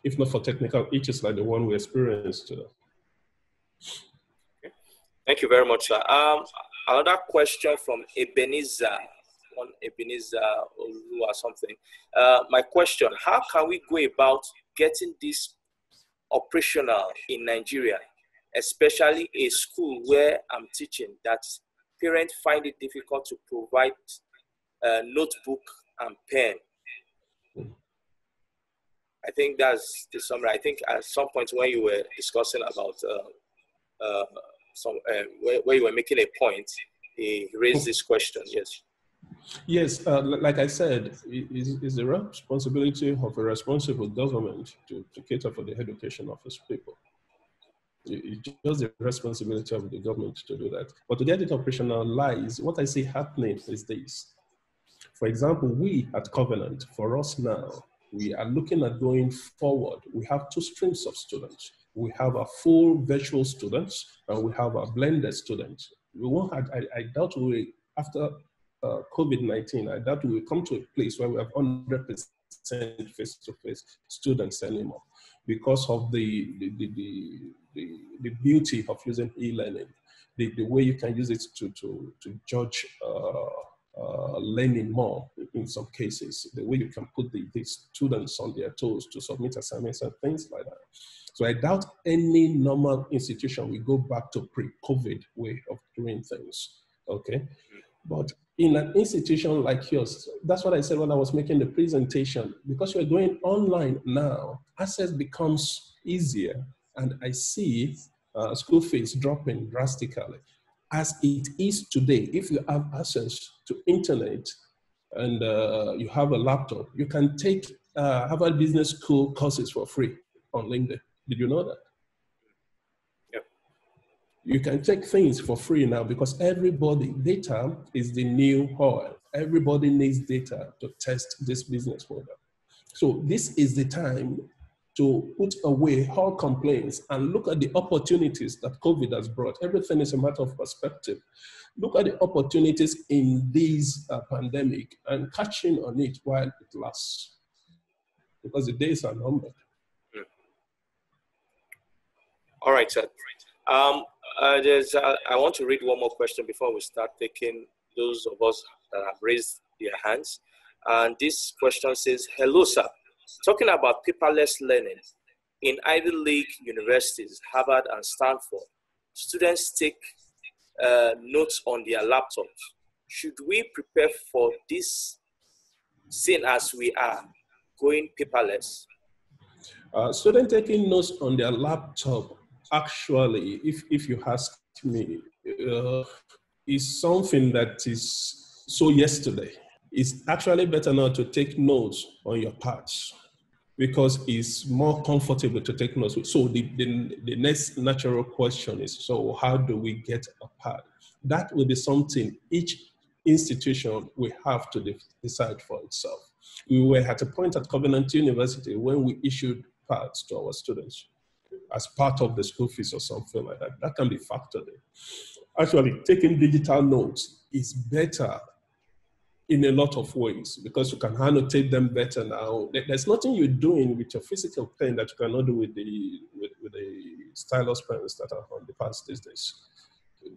If not for technical issues like the one we experienced today. Thank you very much, sir. Um, another question from Ebenezer, one Ebenezer or something. Uh, my question, how can we go about getting this operational in Nigeria, especially a school where I'm teaching that parents find it difficult to provide a notebook and pen. I think that's the summary. I think at some point when you were discussing about uh, uh, some uh, where, where, you were making a point, he raised this question. Yes. Yes, uh, like I said, it is the responsibility of a responsible government to, to cater for the education of its people. It's just the responsibility of the government to do that. But to get it operationalized, what I see happening is this. For example, we at Covenant, for us now, we are looking at going forward. We have two streams of students. We have our full virtual students and we have our blended students. We won't, I, I doubt we, after uh, COVID-19, I doubt we will come to a place where we have 100% face-to-face students anymore because of the, the, the, the, the beauty of using e-learning, the, the way you can use it to, to, to judge uh, uh, learning more in some cases, the way you can put the, the students on their toes to submit assignments and things like that. So I doubt any normal institution will go back to pre-COVID way of doing things, okay? But in an institution like yours, that's what I said when I was making the presentation, because you're going online now, access becomes easier. And I see uh, school fees dropping drastically. As it is today, if you have access to internet and uh, you have a laptop, you can take uh, Harvard Business School courses for free on LinkedIn. Did you know that? You can take things for free now because everybody, data is the new oil. Everybody needs data to test this business model. So this is the time to put away all complaints and look at the opportunities that COVID has brought. Everything is a matter of perspective. Look at the opportunities in this uh, pandemic and catching on it while it lasts. because the days are numbered. All right, sir. Um, uh, there's, uh, I want to read one more question before we start taking those of us that have raised their hands. And this question says, Hello, sir. Talking about paperless learning, in Ivy League universities, Harvard and Stanford, students take uh, notes on their laptops. Should we prepare for this, seeing as we are going paperless? Uh, students taking notes on their laptop, actually, if, if you ask me, uh, is something that is so yesterday. It's actually better now to take notes on your parts because it's more comfortable to take notes. So the, the, the next natural question is, so how do we get a pad? That will be something each institution will have to de- decide for itself. We were at a point at Covenant University when we issued pads to our students as part of the school fees or something like that. That can be factored in. Actually, taking digital notes is better in a lot of ways because you can annotate them better now. There's nothing you're doing with your physical pen that you cannot do with the with, with the stylus pens that are on the past these days.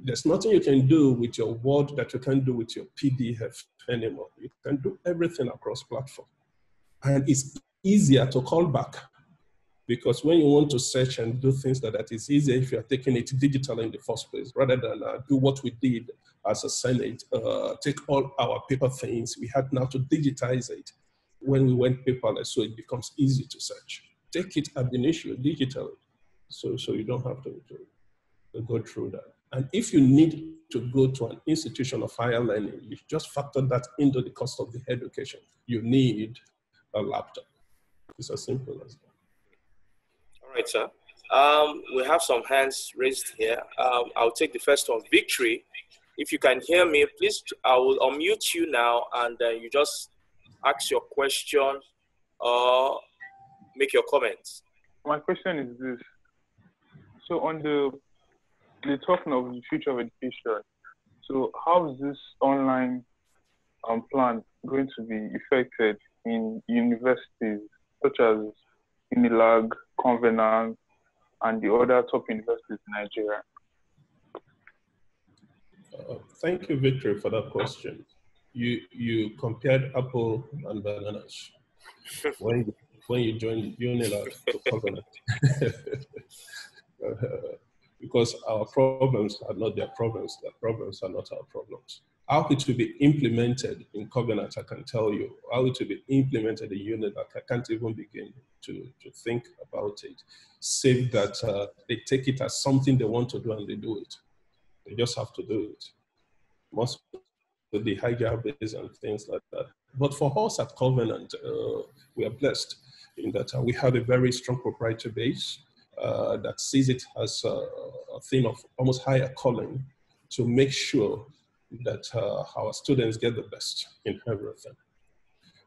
There's nothing you can do with your Word that you can do with your PDF anymore. You can do everything across platform, and it's easier to call back because when you want to search and do things like that, it's easier if you're taking it digital in the first place rather than uh, do what we did as a Senate, uh, take all our paper things. We had now to digitize it when we went paperless so it becomes easy to search. Take it ab initio digitally so, so you don't have to, to go through that. And if you need to go to an institution of higher learning, you just factor that into the cost of the education. You need a laptop. It's as simple as that. All right, sir. Um, we have some hands raised here. Um, I'll take the first one. Victory. If you can hear me, please, I will unmute you now and uh, you just ask your question or make your comments. My question is this. So on the, the talking of the future of education, so how is this online um, plan going to be affected in universities such as Unilag, Covenant, and the other top universities in Nigeria? Uh, thank you, Victor, for that question. You you compared apple and bananas when you, when you joined Unilag to Covenant. uh, because our problems are not their problems, their problems are not our problems. How it will be implemented in Covenant, I can tell you. How it will be implemented in Unilag, I can't even begin to, to think about it, save that uh, they take it as something they want to do and they do it. They just have to do it. Most of the hijab base and things like that. But for us at Covenant, uh, we are blessed in that uh, we have a very strong proprietary base uh, that sees it as a, a thing of almost higher calling to make sure that uh, our students get the best in everything.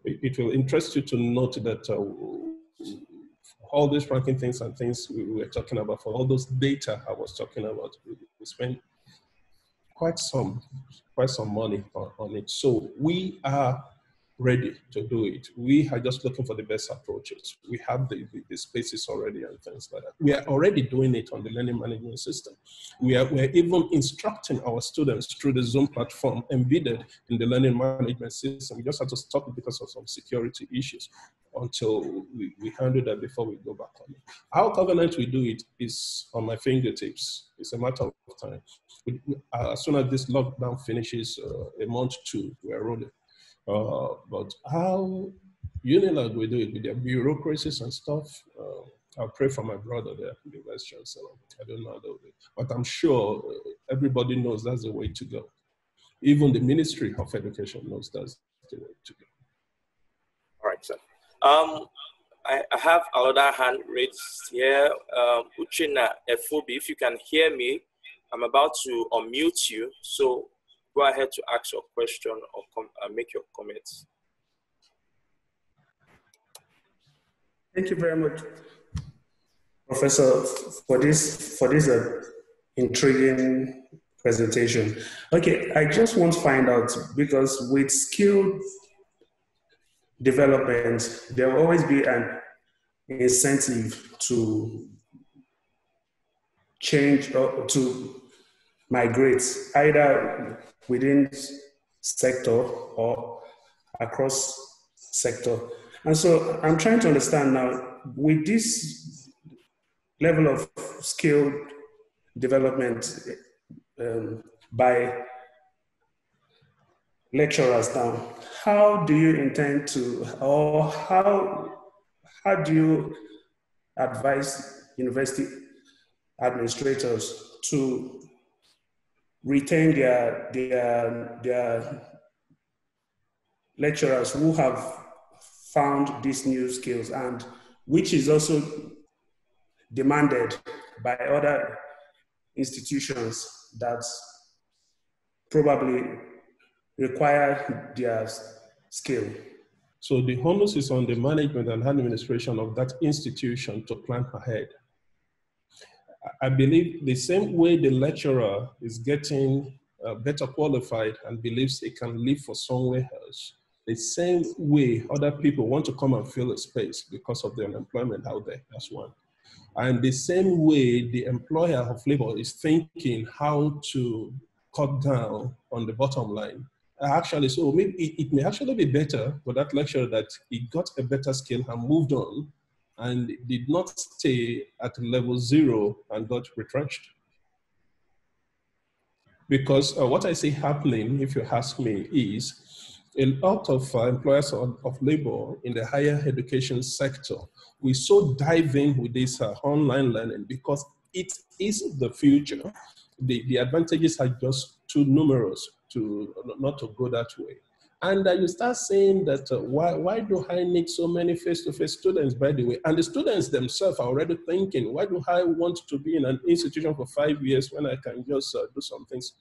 It, it will interest you to note that uh, all these ranking things and things we were talking about, for all those data I was talking about, we, we spent quite some quite some money on, on it. So we are ready to do it. We are just looking for the best approaches. We have the, the, the, spaces already and things like that. We are already doing it on the learning management system. We are we're even instructing our students through the Zoom platform embedded in the learning management system. We just have to stop it because of some security issues until we, we handle that before we go back on it. How covenant we do it is on my fingertips. It's a matter of time. We, as soon as this lockdown finishes, uh, a month, two, we're rolling. Uh, but how Unilag will do it with their bureaucracies and stuff, uh, I'll pray for my brother there, the vice chancellor. I don't know how but I'm sure everybody knows that's the way to go. Even the Ministry of Education knows that's the way to go. All right, sir. Um, I, I have another hand raised here. Um, Uchenna Efobi, if you can hear me, I'm about to unmute you. So go ahead to ask your question or com- uh, make your comments. Thank you very much, Professor, for this for this uh, intriguing presentation. Okay, I just want to find out because with skilled development, there will always be an incentive to change or to migrate either within sector or across sector. And so I'm trying to understand now with this level of skilled development um, by lecturers now, how do you intend to, or how, how do you advise university administrators to retain their, their, their lecturers who have found these new skills and which is also demanded by other institutions that probably require their skill. So the onus is on the management and administration of that institution to plan ahead. I believe the same way the lecturer is getting uh, better qualified and believes he can live for somewhere else, the same way other people want to come and fill a space because of the unemployment out there. That's one. And the same way the employer of labor is thinking how to cut down on the bottom line. Actually, so maybe it, it may actually be better for that lecturer that he got a better skill and moved on and did not stay at level zero and got retrenched. Because uh, what I see happening, if you ask me, is a lot of uh, employers of, of, labor in the higher education sector, we so dive in with this uh, online learning because it is the future. The, the advantages are just too numerous to not to go that way. And uh, you start saying that uh, why, why do I need so many face-to-face students, by the way? And the students themselves are already thinking, why do I want to be in an institution for five years when I can just uh, do some things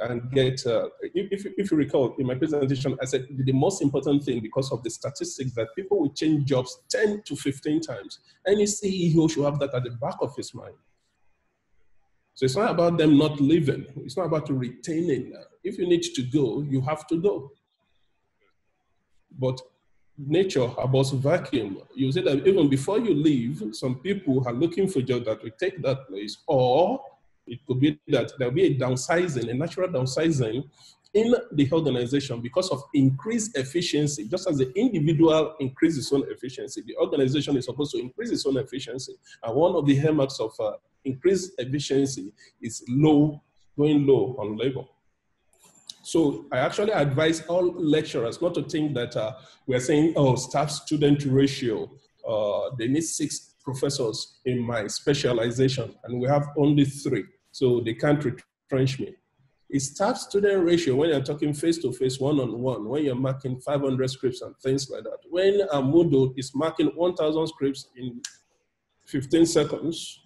and get, uh, if, if you recall in my presentation, I said the most important thing because of the statistics that people will change jobs 10 to 15 times. Any CEO should have that at the back of his mind. So it's not about them not leaving. It's not about retaining. If you need to go, you have to go. But nature abhors vacuum. You say that even before you leave, some people are looking for jobs that will take that place, or it could be that there'll be a downsizing, a natural downsizing in the organization because of increased efficiency. Just as the individual increases its own efficiency, the organization is supposed to increase its own efficiency. And one of the hallmarks of uh, increased efficiency is low, going low on labor. So I actually advise all lecturers not to think that uh, we're saying, oh, staff-student ratio, uh, they need six professors in my specialization, and we have only three so they can't retrench me. It's staff student ratio when you're talking face to face, one on one, when you're marking 500 scripts and things like that. When a Moodle is marking 1,000 scripts in 15 seconds,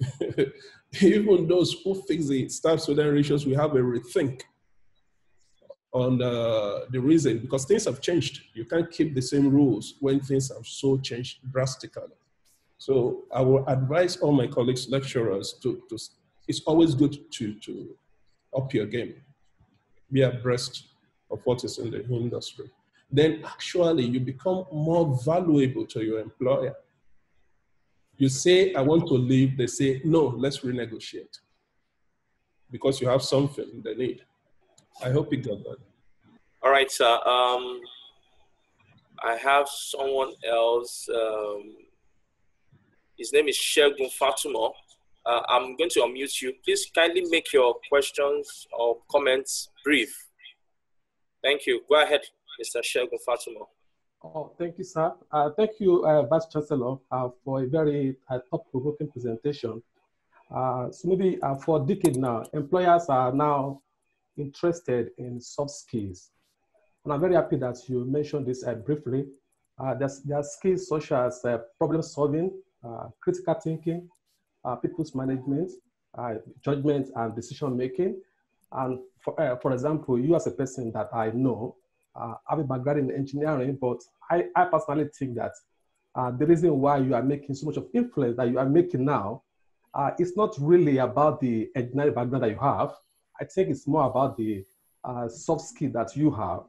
even those who fix the staff student ratios, we have a rethink on uh, the reason because things have changed. You can't keep the same rules when things have so changed drastically. So I will advise all my colleagues, lecturers, to, to it's always good to, to up your game, be abreast of what is in the industry. Then actually you become more valuable to your employer. You say, I want to leave, they say, no, let's renegotiate because you have something they need. I hope you got that. All right, sir. Um, I have someone else. Um, his name is Shegun Fatuma. Uh, I'm going to unmute you. Please kindly make your questions or comments brief. Thank you. Go ahead, Mr. Shegun Fatima. Oh, thank you, sir. Uh, thank you, uh, Vice Chancellor, uh, for a very uh, thought-provoking presentation. Uh, so maybe for a decade now, employers are now interested in soft skills. And I'm very happy that you mentioned this briefly. there's, there are skills such as problem solving, critical thinking, uh, people's management, uh, judgment, and decision making. And for, uh, for example, you as a person that I know, uh, have a background in engineering, but I, I personally think that uh, the reason why you are making so much of influence that you are making now uh, it's not really about the engineering background that you have. I think it's more about the uh, soft skill that you have.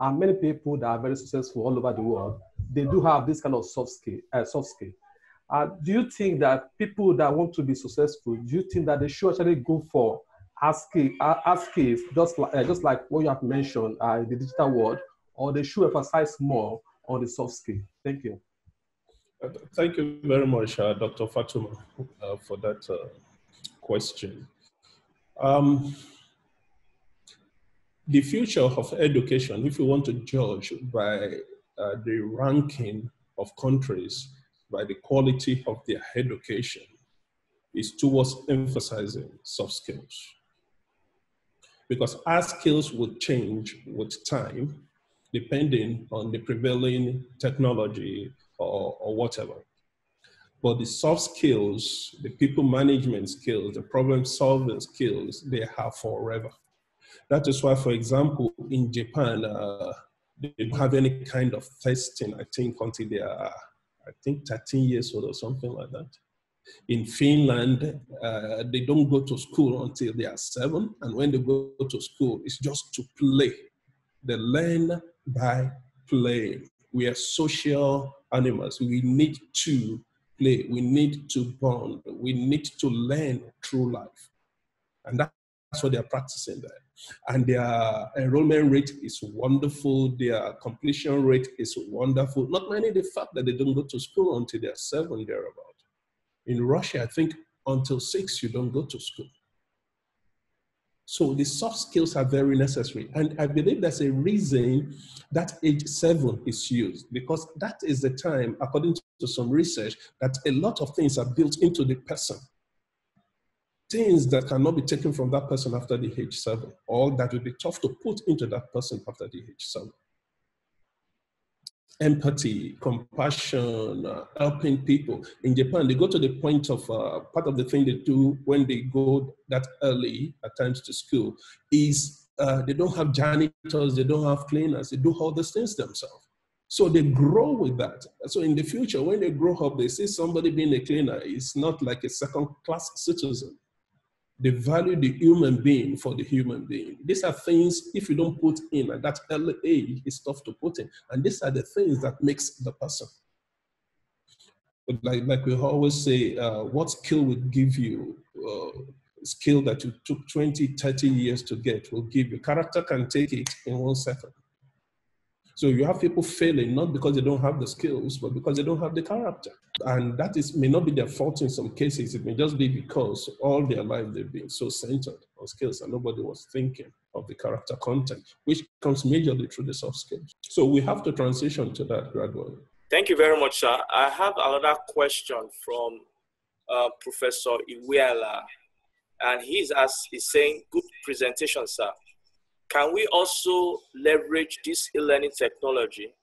and many people that are very successful all over the world, they do have this kind of soft skill. Uh, soft skill. Uh, do you think that people that want to be successful, do you think that they should actually go for hard skill, hard skills, just like, uh, just like what you have mentioned uh, in the digital world, or they should emphasize more on the soft skill? Thank you. Uh, thank you very much, uh, Dr. Fatuma, uh, for that uh, question. Um, the future of education, if you want to judge by uh, the ranking of countries, by the quality of their education, is towards emphasizing soft skills. Because our skills will change with time, depending on the prevailing technology or, or whatever. But the soft skills, the people management skills, the problem solving skills, they have forever. That is why, for example, in Japan, uh, they don't have any kind of testing, I think, until they are, I think, 13 years old or something like that. In Finland, uh, they don't go to school until they are seven. And when they go to school, it's just to play. They learn by playing. We are social animals. We need to play. We need to bond. We need to learn through life. And that's what they're practicing there. And their enrollment rate is wonderful. Their completion rate is wonderful. Not many the fact that they don't go to school until they're seven, thereabout. In Russia, I think until six, you don't go to school. So the soft skills are very necessary. And I believe there's a reason that age seven is used because that is the time, according to some research, that a lot of things are built into the person. Things that cannot be taken from that person after the age seven, or that will be tough to put into that person after the age seven empathy, compassion, uh, helping people. In Japan, they go to the point of uh, part of the thing they do when they go that early at times to school is uh, they don't have janitors, they don't have cleaners, they do all these things themselves. So they grow with that. So in the future, when they grow up, they see somebody being a cleaner is not like a second class citizen. They value the human being for the human being. These are things, if you don't put in at that early age, it's tough to put in. And these are the things that makes the person. But like, like we always say, uh, what skill would give you, uh, skill that you took 20, 30 years to get will give you. Character can take it in one second. So you have people failing not because they don't have the skills, but because they don't have the character. And that is may not be their fault in some cases. It may just be because all their life they've been so centered on skills and nobody was thinking of the character content, which comes majorly through the soft skills. So we have to transition to that gradually. Thank you very much, sir. I have another question from uh, Professor Iweala, and he's asked, he's saying, "Good presentation, sir. Can we also leverage this e-learning technology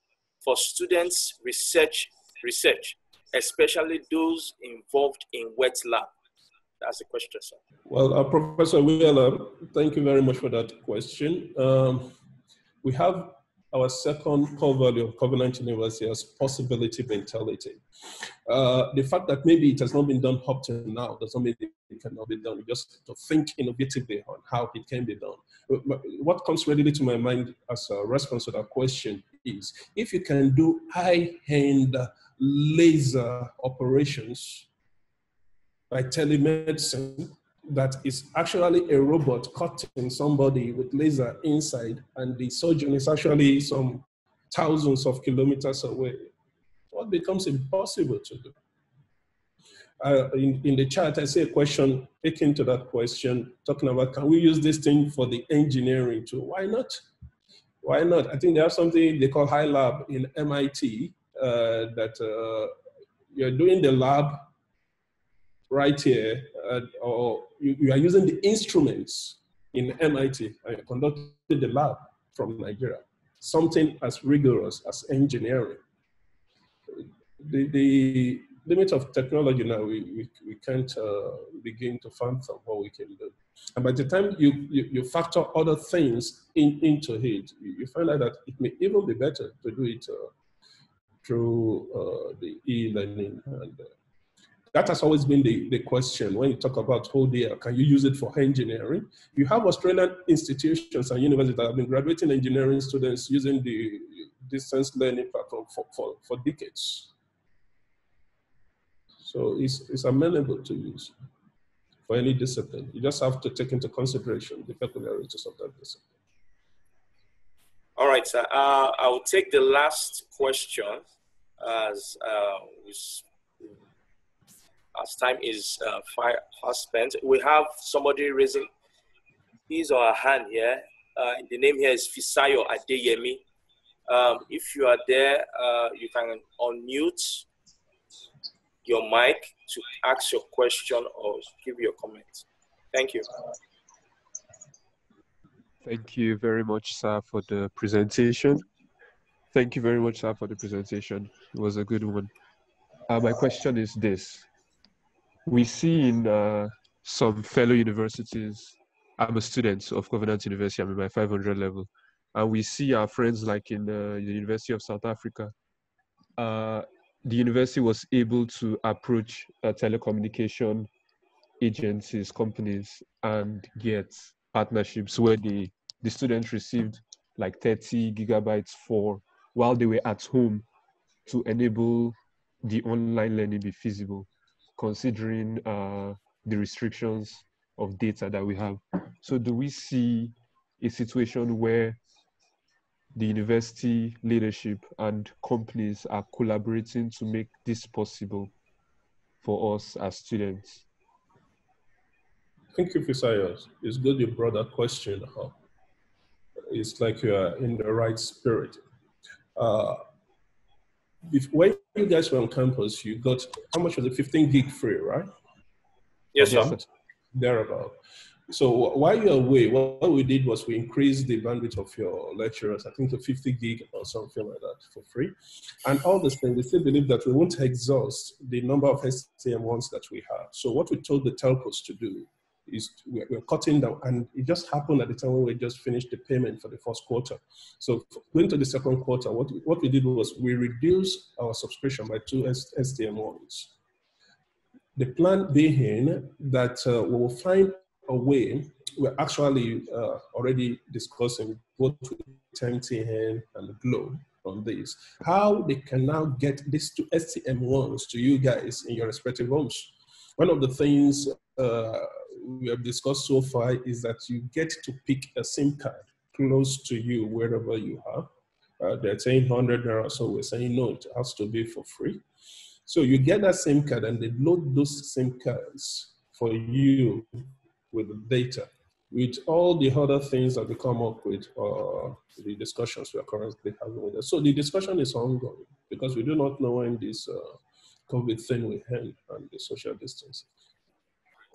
for students' research, research, especially those involved in wet lab? That's the question, sir. Well, uh, Professor Iweala, thank you very much for that question. Um, we have our second core value of Covenant University as possibility mentality. Uh, the fact that maybe it has not been done up to now doesn't mean it cannot be done. Just to think innovatively on how it can be done. What comes readily to my mind as a response to that question is if you can do high-end laser operations by telemedicine, that is actually a robot cutting somebody with laser inside, and the surgeon is actually some thousands of kilometers away. What becomes impossible to do? Uh, in, in the chat, I see a question taken to that question, talking about can we use this thing for the engineering too? Why not? Why not? I think they have something they call iLab in MIT uh, that uh, you're doing the lab right here, uh, or you, you, are using the instruments in MIT, I you're the lab from Nigeria. Something as rigorous as engineering. The, the limit of technology now, we, we, we can't uh, begin to fathom what we can do. And by the time you, you, you factor other things in, into it, you, you, find out that it may even be better to do it uh, through uh, the e-learning and uh, that has always been the, the question when you talk about ODL. Can you use it for engineering? You have Australian institutions and universities that have been graduating engineering students using the distance learning platform for, for, for decades. So it's, it's amenable to use for any discipline. You just have to take into consideration the peculiarities of that discipline. All right, sir. Uh, I'll take the last question as uh, as time is uh, fast spent. We have somebody raising his or her hand here. Uh, the name here is Fisayo Adeyemi. Um, if you are there, uh, you can unmute your mic to ask your question or give your comment. Thank you. Thank you very much, sir, for the presentation. Thank you very much, sir, for the presentation. It was a good one. Uh, my question is this we see in uh, some fellow universities, I'm a student of Covenant University, I'm in my 500 level, and we see our friends like in the University of South Africa. Uh, the university was able to approach uh, telecommunication agencies, companies, and get partnerships where the, the students received like 30 gigabytes for while they were at home to enable the online learning be feasible considering uh, the restrictions of data that we have. So do we see a situation where the university leadership and companies are collaborating to make this possible for us as students? Thank you, Fisayos. It's good you brought that question up. It's like you are in the right spirit. Uh, if, when you guys were on campus, you got how much was it? 15 gig free, right? Yes, sir. Thereabout. So while you're away, what we did was we increased the bandwidth of your lecturers, I think to 50 gig or something like that for free. And all this thing, we still believe that we won't exhaust the number of STM1s that we have. So what we told the telcos to do is we're, we're, cutting down, and it just happened at the time when we just finished the payment for the first quarter. So going to the second quarter, what we, what we did was we reduced our subscription by two STM1s. The plan being that uh, we will find a way, we're actually uh, already discussing both with MTN and Glo on this, how they can now get these two STM1s to you guys in your respective homes. One of the things uh, we have discussed so far is that you get to pick a SIM card close to you wherever you are. Uh, they're saying 100 naira, so we're saying no, it has to be for free. So you get that SIM card and they load those SIM cards for you with the data, with all the other things that we come up with, uh, the discussions we are currently having with us. So the discussion is ongoing because we do not know when this uh, COVID thing will end and the social distancing.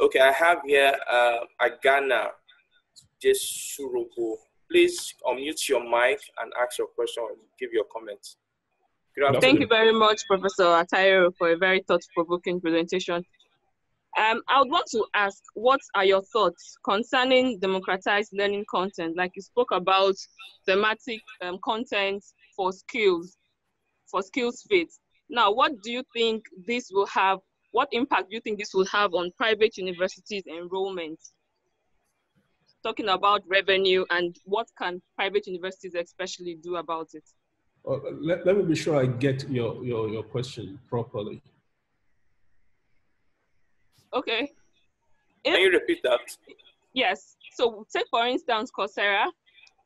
Okay, I have here uh, Agana Jesurubu. Please unmute your mic and ask your question or give your comment. Thank you very much, Professor Atayero, for a very thought-provoking presentation. Um, I would want to ask, what are your thoughts concerning democratized learning content? Like you spoke about thematic um, content for skills, for skills fit. Now, what do you think this will have what impact do you think this will have on private universities enrollment? Talking about revenue and what can private universities especially do about it? Uh, let, let me be sure I get your, your, your question properly. Okay. If, can you repeat that? Yes. So take for instance Coursera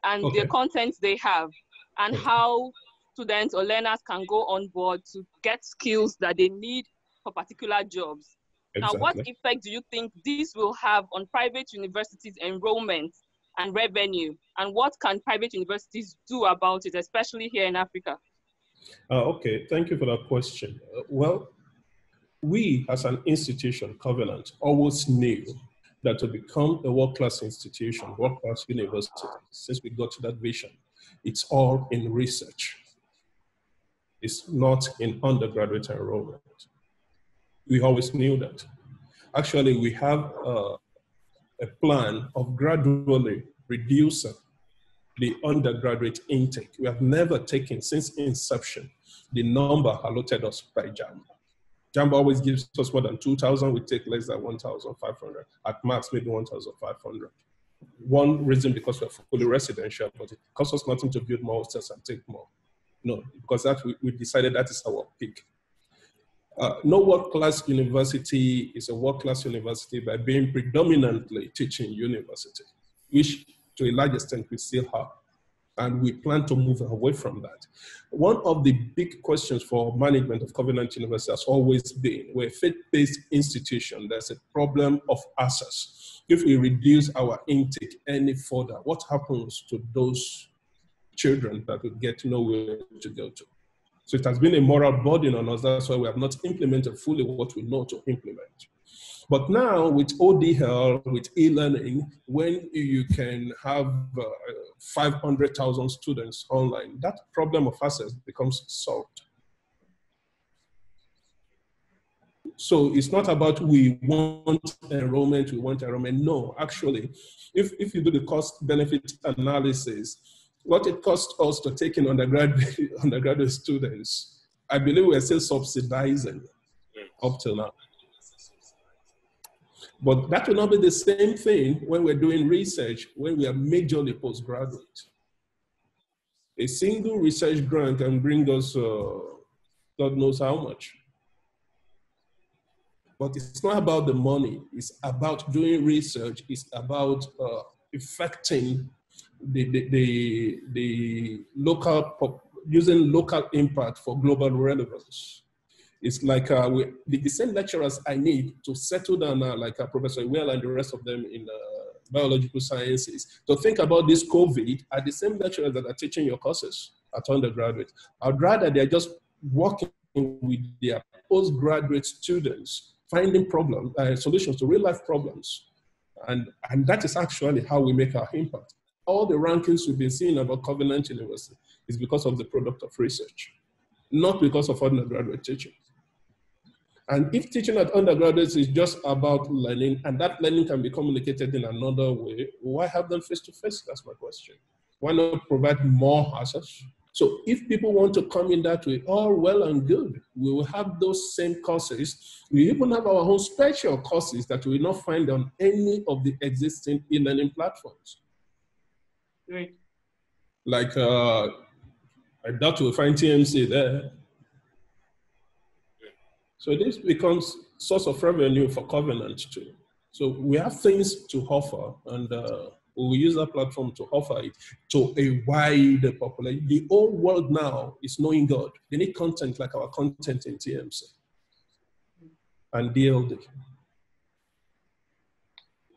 and okay. the content they have and how students or learners can go on board to get skills that they need for particular jobs. Exactly. Now, what effect do you think this will have on private universities' enrollment and revenue? And what can private universities do about it, especially here in Africa? Uh, okay, thank you for that question. Uh, well, we as an institution, Covenant, always knew that to become a world-class institution, world-class university, since we got to that vision, it's all in research. It's not in undergraduate enrollment. We always knew that. Actually, we have uh, a plan of gradually reducing the undergraduate intake. We have never taken since inception the number allotted us by JAMB. JAMB always gives us more than 2,000, we take less than 1,500. At max, maybe 1,500. One reason because we're fully residential, but it costs us nothing to build more hostels and take more. No, because that we, we decided that is our peak. Uh, no world-class university is a world-class university by being predominantly teaching university, which to a large extent we still have and we plan to move away from that. One of the big questions for management of Covenant University has always been, we're a faith-based institution, there's a problem of access. If we reduce our intake any further, what happens to those children that will get nowhere to go to? So it has been a moral burden on us, that's why we have not implemented fully what we know to implement. But now with ODL, with e-learning, when you can have uh, 500,000 students online, that problem of access becomes solved. So it's not about we want enrollment, we want enrollment. No, actually, if, if you do the cost benefit analysis, what it costs us to take in undergraduate, undergraduate students, I believe we're still subsidizing up till now. But that will not be the same thing when we're doing research, when we are majorly postgraduate. A single research grant can bring us uh, God knows how much. But it's not about the money, it's about doing research, it's about uh, affecting the, the, the, the local, using local impact for global relevance. It's like uh, we, the, same lecturers I need to settle down uh, like uh, Professor Well and the rest of them in uh, biological sciences to think about this COVID are the same lecturers that are teaching your courses at undergraduate. I'd rather they're just working with their postgraduate students, finding problem, uh, solutions to real life problems. And, and that is actually how we make our impact. All the rankings we've been seeing about Covenant University is because of the product of research, not because of undergraduate teaching. And if teaching at undergraduates is just about learning, and that learning can be communicated in another way, why have them face to face? That's my question. Why not provide more access? So if people want to come in that way, all well and good. We will have those same courses. We even have our own special courses that we will not find on any of the existing e-learning platforms. Great. Like, uh, I doubt we'll find TMC there. So this becomes source of revenue for Covenant too. So we have things to offer and uh, we will use that platform to offer it to a wider population. The whole world now is knowing God. They need content like our content in TMC and DLD.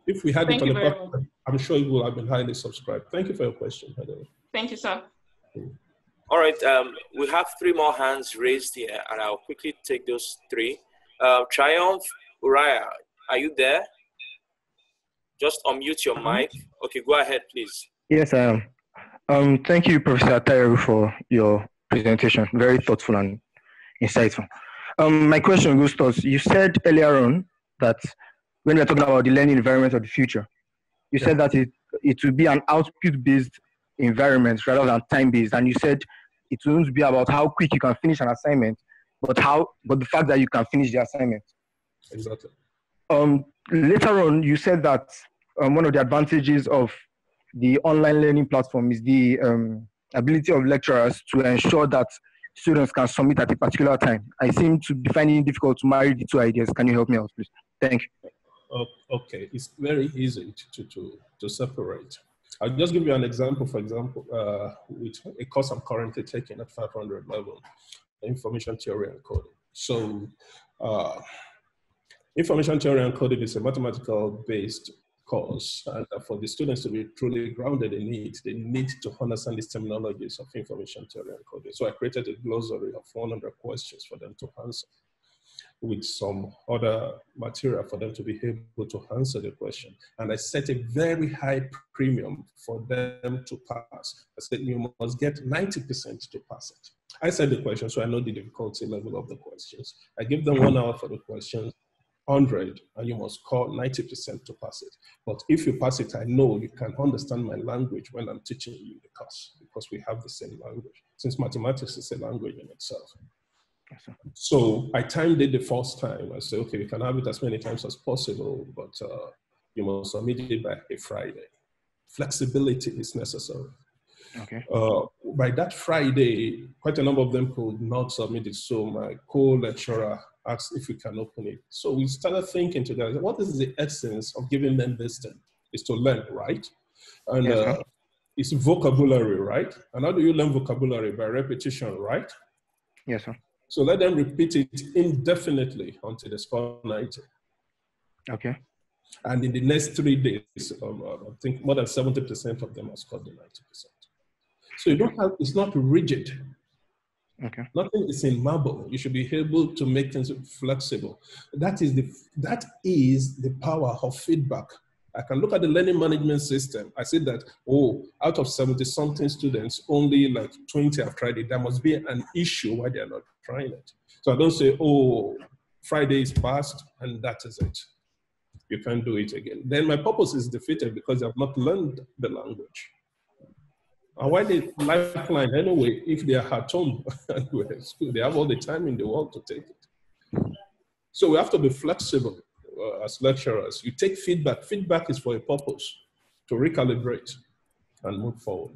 If we had Thank it on the platform, I'm sure it will have been highly subscribed. Thank you for your question, by the way. Thank you, sir. All right, um, we have three more hands raised here, and I'll quickly take those three. Uh, Triumph Uriah, are you there? Just unmute your mic. Okay, go ahead, please. Yes, I am. Um, thank you, Professor Atayero, for your presentation. Very thoughtful and insightful. Um, my question goes to us. You said earlier on that when we are talking about the learning environment of the future, you said that it, it will be an output-based environment rather than time-based. And you said it won't be about how quick you can finish an assignment, but how, but the fact that you can finish the assignment. Exactly. Um, later on, you said that um, one of the advantages of the online learning platform is the um, ability of lecturers to ensure that students can submit at a particular time. I seem to be finding it difficult to marry the two ideas. Can you help me out, please? Thank you. Okay, it's very easy to, to, to separate. I'll just give you an example, for example, uh, with a course I'm currently taking at 500 level, information theory and coding. So uh, information theory and coding is a mathematical based course. And for the students to be truly grounded in it, they need to understand these terminologies of information theory and coding. So I created a glossary of 100 questions for them to answer with some other material for them to be able to answer the question. And I set a very high premium for them to pass. I said, you must get 90% to pass it. I said the question, so I know the difficulty level of the questions. I give them one hour for the questions, 100, and you must score 90% to pass it. But if you pass it, I know you can understand my language when I'm teaching you the course because we have the same language, since mathematics is a language in itself. So I timed it the first time. I said, okay, you can have it as many times as possible, but uh, you must submit it by a Friday. Flexibility is necessary. Okay. Uh, by that Friday, quite a number of them could not submit it. So my co-lecturer asked if we can open it. So we started thinking together, what is the essence of giving them this thing? Is to learn, right? And Yes, uh, it's vocabulary, right? And how do you learn vocabulary? By repetition, right? Yes, sir. So let them repeat it indefinitely until they score 90. Okay. And in the next three days, um, I think more than 70% of them have scored the 90%. So you don't have, it's not rigid. Okay. Nothing is in marble. You should be able to make things flexible. That is the, that is the power of feedback. I can look at the learning management system. I see that, oh, out of 70 something students, only like 20 have tried it. There must be an issue why they are not trying it. So I don't say, oh, Friday is past and that is it. You can't do it again. Then my purpose is defeated because I've not learned the language. And why the lifeline anyway, if they are at home and we're at school, they have all the time in the world to take it. So we have to be flexible uh, as lecturers. You take feedback. Feedback is for a purpose to recalibrate and move forward.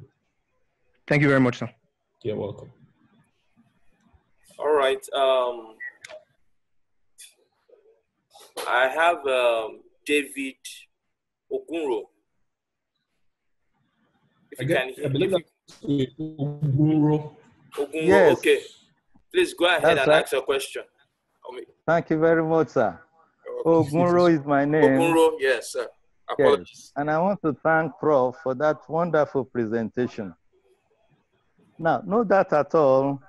Thank you very much, sir. You're welcome. All right. Um, I have um, David Ogunro. If I, you get, can I hear believe if that's Oguro. Ogunro, Yes. okay. Please go ahead That's and right. ask your question. Thank you very much, sir. Ogunro is my name. Ogunro, yes, sir. Apologies. Yes. And I want to thank Prof for that wonderful presentation. Now, no doubt at all,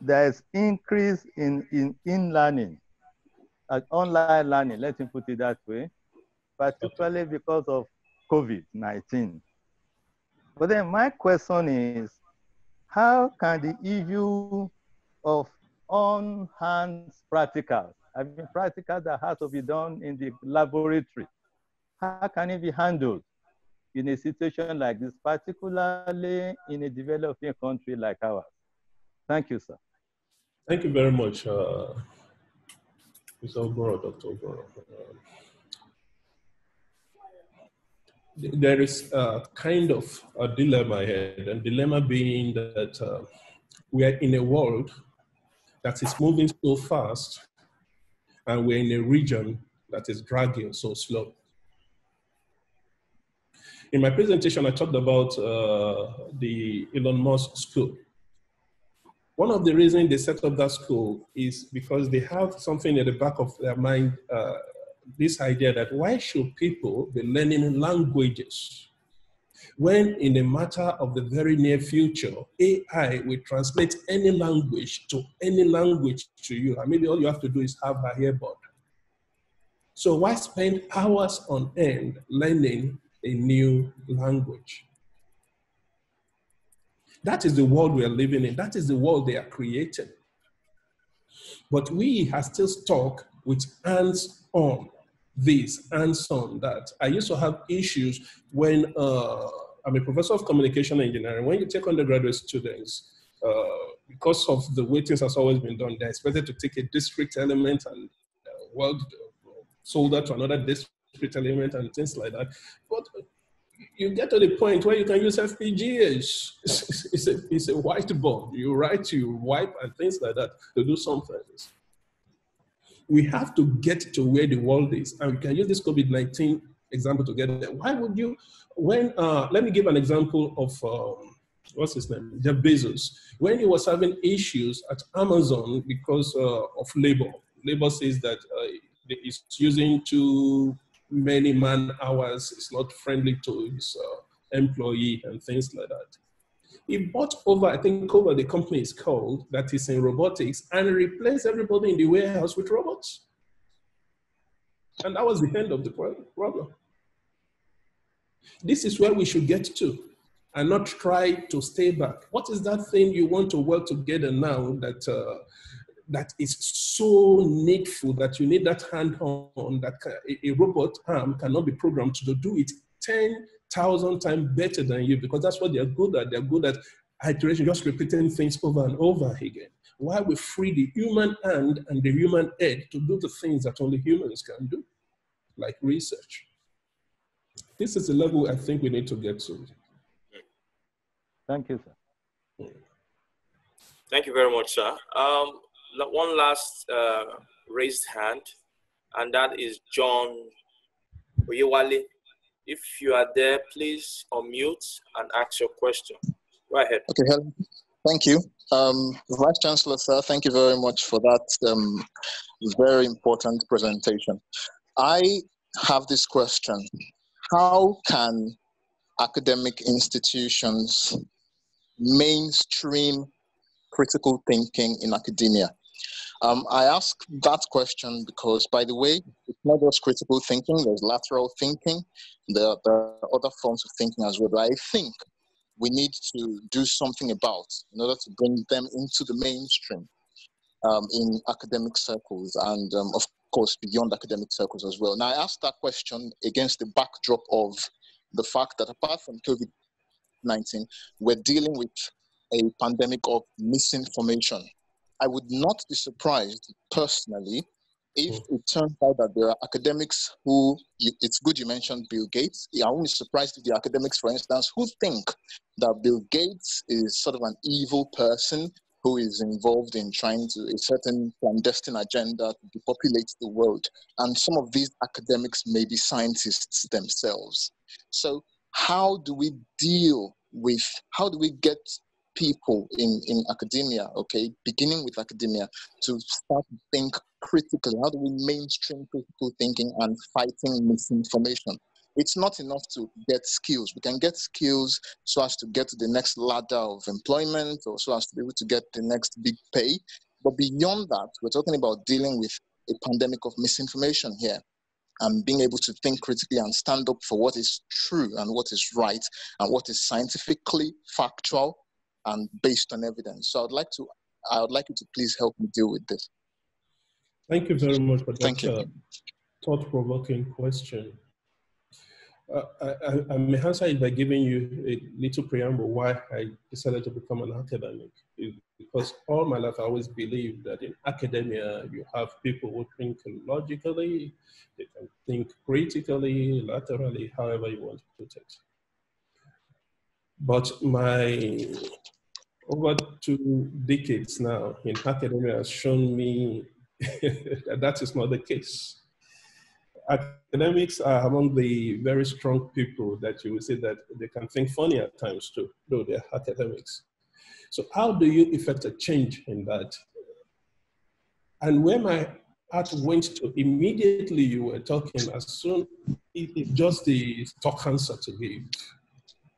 there is increase in, in, in learning, uh, online learning, let me put it that way, particularly because of COVID-19. But then my question is, how can the issue of on-hand practicals, I mean practical that has to be done in the laboratory, how can it be handled in a situation like this, particularly in a developing country like ours? Thank you, sir. Thank you very much, uh, Mr. Oguro, Dr. Oguro. Um, there is a kind of a dilemma here, and dilemma being that uh, we are in a world that is moving so fast, and we're in a region that is dragging so slow. In my presentation, I talked about uh, the Elon Musk school. One of the reasons they set up that school is because they have something at the back of their mind, uh, this idea that why should people be learning languages when in a matter of the very near future, AI will translate any language to any language to you, and maybe all you have to do is have a earbud. So why spend hours on end learning a new language? That is the world we are living in. That is the world they are creating. But we are still stuck with hands on this, hands on that. I used to have issues when uh, I'm a professor of communication engineering. When you take undergraduate students, uh, because of the way things has always been done, they're expected to take a discrete element and uh, weld solder to another discrete element and things like that. But you get to the point where you can use FPGAs. It's, a, it's a whiteboard. You write, you wipe, and things like that to do some things. We have to get to where the world is, and we can use this COVID 19 example to get there. Why would you, when, uh, let me give an example of, um, what's his name? Jeff Bezos. When he was having issues at Amazon because uh, of labor, labor says that uh, it's using too many man hours, it's not friendly to his uh, employee and things like that. He bought over, I think over the company is called, that is in robotics, and replaced everybody in the warehouse with robots. And that was the end of the problem. This is where we should get to and not try to stay back. What is that thing you want to work together now that uh, that is so needful that you need that hand on that a, a robot arm cannot be programmed to do it 10,000 times better than you because that's what they're good at. They're good at iteration, just repeating things over and over again. Why we free the human hand and the human head to do the things that only humans can do, like research. This is the level I think we need to get to. Thank you, sir. Thank you very much, sir. Um, one last uh, raised hand, and that is John Oyewale. If you are there, please unmute and ask your question. Go ahead. Okay, hello. Thank you. Um, Vice Chancellor, sir, thank you very much for that um, very important presentation. I have this question. How can academic institutions mainstream critical thinking in academia? Um, I ask that question because, by the way, it's not just critical thinking, there's lateral thinking, there, there are other forms of thinking as well. I think we need to do something about in order to bring them into the mainstream um, in academic circles and, um, of course, beyond academic circles as well. Now, I ask that question against the backdrop of the fact that apart from COVID 19, we're dealing with a pandemic of misinformation. I would not be surprised personally if hmm. it turns out that there are academics who, it's good you mentioned Bill Gates. I won't be surprised if the academics, for instance, who think that Bill Gates is sort of an evil person who is involved in trying to a certain clandestine agenda to depopulate the world. And some of these academics may be scientists themselves. So how do we deal with, how do we get people in, in academia, okay, beginning with academia, to start to think critically? How do we mainstream critical thinking and fighting misinformation? It's not enough to get skills. We can get skills so as to get to the next ladder of employment or so as to be able to get the next big pay. But beyond that, we're talking about dealing with a pandemic of misinformation here and being able to think critically and stand up for what is true and what is right and what is scientifically factual and based on evidence. So I'd like to I would like you to please help me deal with this. Thank you very much for that thought-provoking question. Uh, I, I, may answer it by giving you a little preamble why I decided to become an academic. Because all my life I always believed that in academia you have people who think logically, they can think critically, laterally, however you want to put it. But my over two decades now in academia has shown me that that is not the case. Academics are among the very strong people that you will see that they can think funny at times too, though they're academics. So how do you effect a change in that? And where my heart went to, immediately you were talking as soon, it, it just the stock answer to give.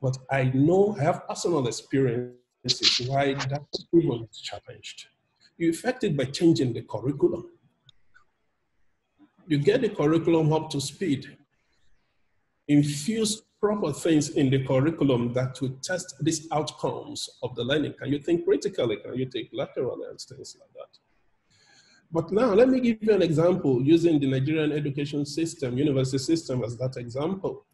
But I know, I have personal experiences why that even is challenged. You effect it by changing the curriculum. You get the curriculum up to speed. Infuse proper things in the curriculum that will test these outcomes of the learning. Can you think critically? Can you take laterally and things like that? But now let me give you an example using the Nigerian education system, university system as that example.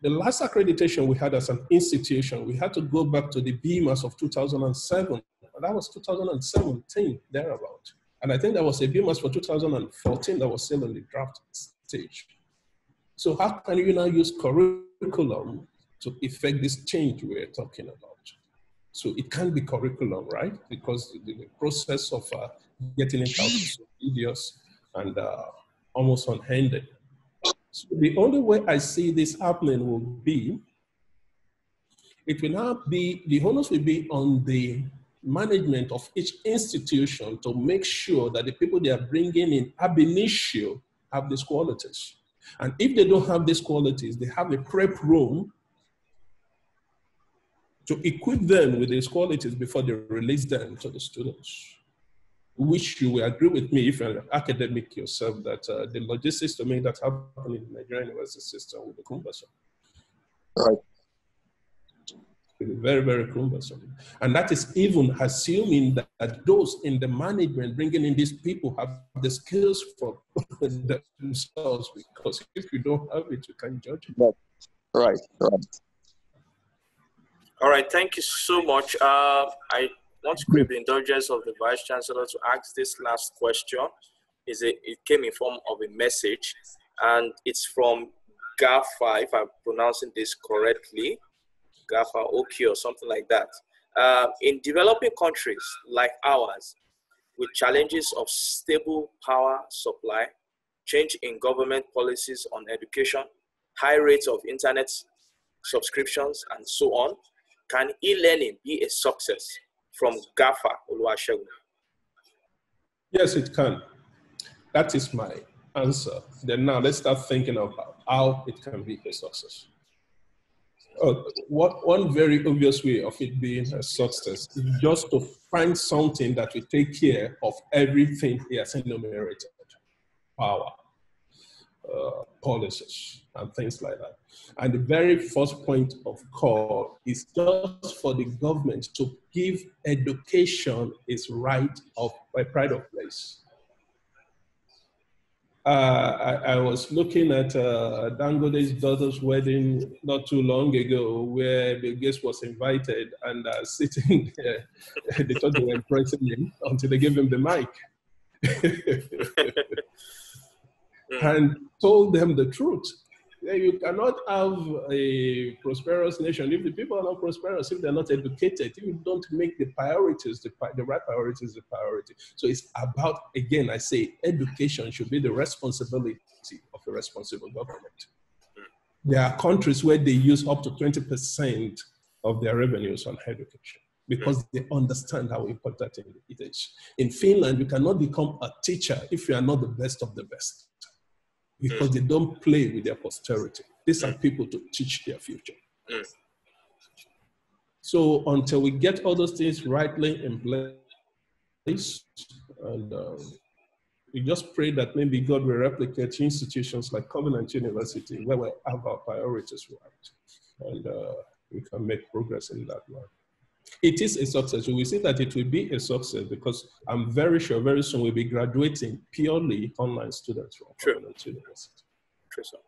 The last accreditation we had as an institution, we had to go back to the BMAS of 2007. That was 2017, thereabout. And I think there was a BMAS for 2014 that was still in the draft stage. So how can you now use curriculum to effect this change we're talking about? So it can be curriculum, right? Because the, the process of uh, getting it out is so tedious and uh, almost unhindered. So the only way I see this happening will be, it will now be, the onus will be on the management of each institution to make sure that the people they are bringing in ab initio have these qualities. And if they don't have these qualities, they have a prep room to equip them with these qualities before they release them to the students which you will agree with me if you're an academic yourself that uh, the logistics to make that happen in the Nigerian university system will be cumbersome. Right. Very, very cumbersome. And that is even assuming that, that those in the management bringing in these people have the skills for themselves, because if you don't have it, you can't judge it. Right, right. right. All right, thank you so much. Uh, I want to the indulgence of the Vice Chancellor to ask this last question. Is it, it came in form of a message, and it's from GAFA, if I'm pronouncing this correctly, GAFA OK or something like that. Uh, in developing countries like ours, with challenges of stable power supply, change in government policies on education, high rates of internet subscriptions, and so on, can e-learning be a success from GAFA Oluwasegun? Yes, it can. That is my answer. Then now let's start thinking about how it can be a success. Uh, what, one very obvious way of it being a success is just to find something that will take care of everything he has enumerated power, uh, policies, and things like that. And the very first point of call is just for the government to give education its right of a pride of place. Uh, I, I, was looking at uh, Dangote's daughter's wedding not too long ago, where the guest was invited and uh, sitting there, they thought they were impressing him until they gave him the mic. Mm. and told them the truth you cannot have a prosperous nation if the people are not prosperous, if they're not educated, if you don't make the priorities, the, the right priorities, the priority. So it's about, again, I say education should be the responsibility of a responsible government. Mm. There are countries where they use up to 20% of their revenues on education because mm. they understand how important it is. In Finland, you cannot become a teacher if you are not the best of the best because they don't play with their posterity. These are people to teach their future. So until we get all those things rightly in place, and um, we just pray that maybe God will replicate institutions like Covenant University where we have our priorities right, and uh, we can make progress in that way it is a success. We see that it will be a success because I'm very sure very soon we'll be graduating purely online students from True. University. True, sir.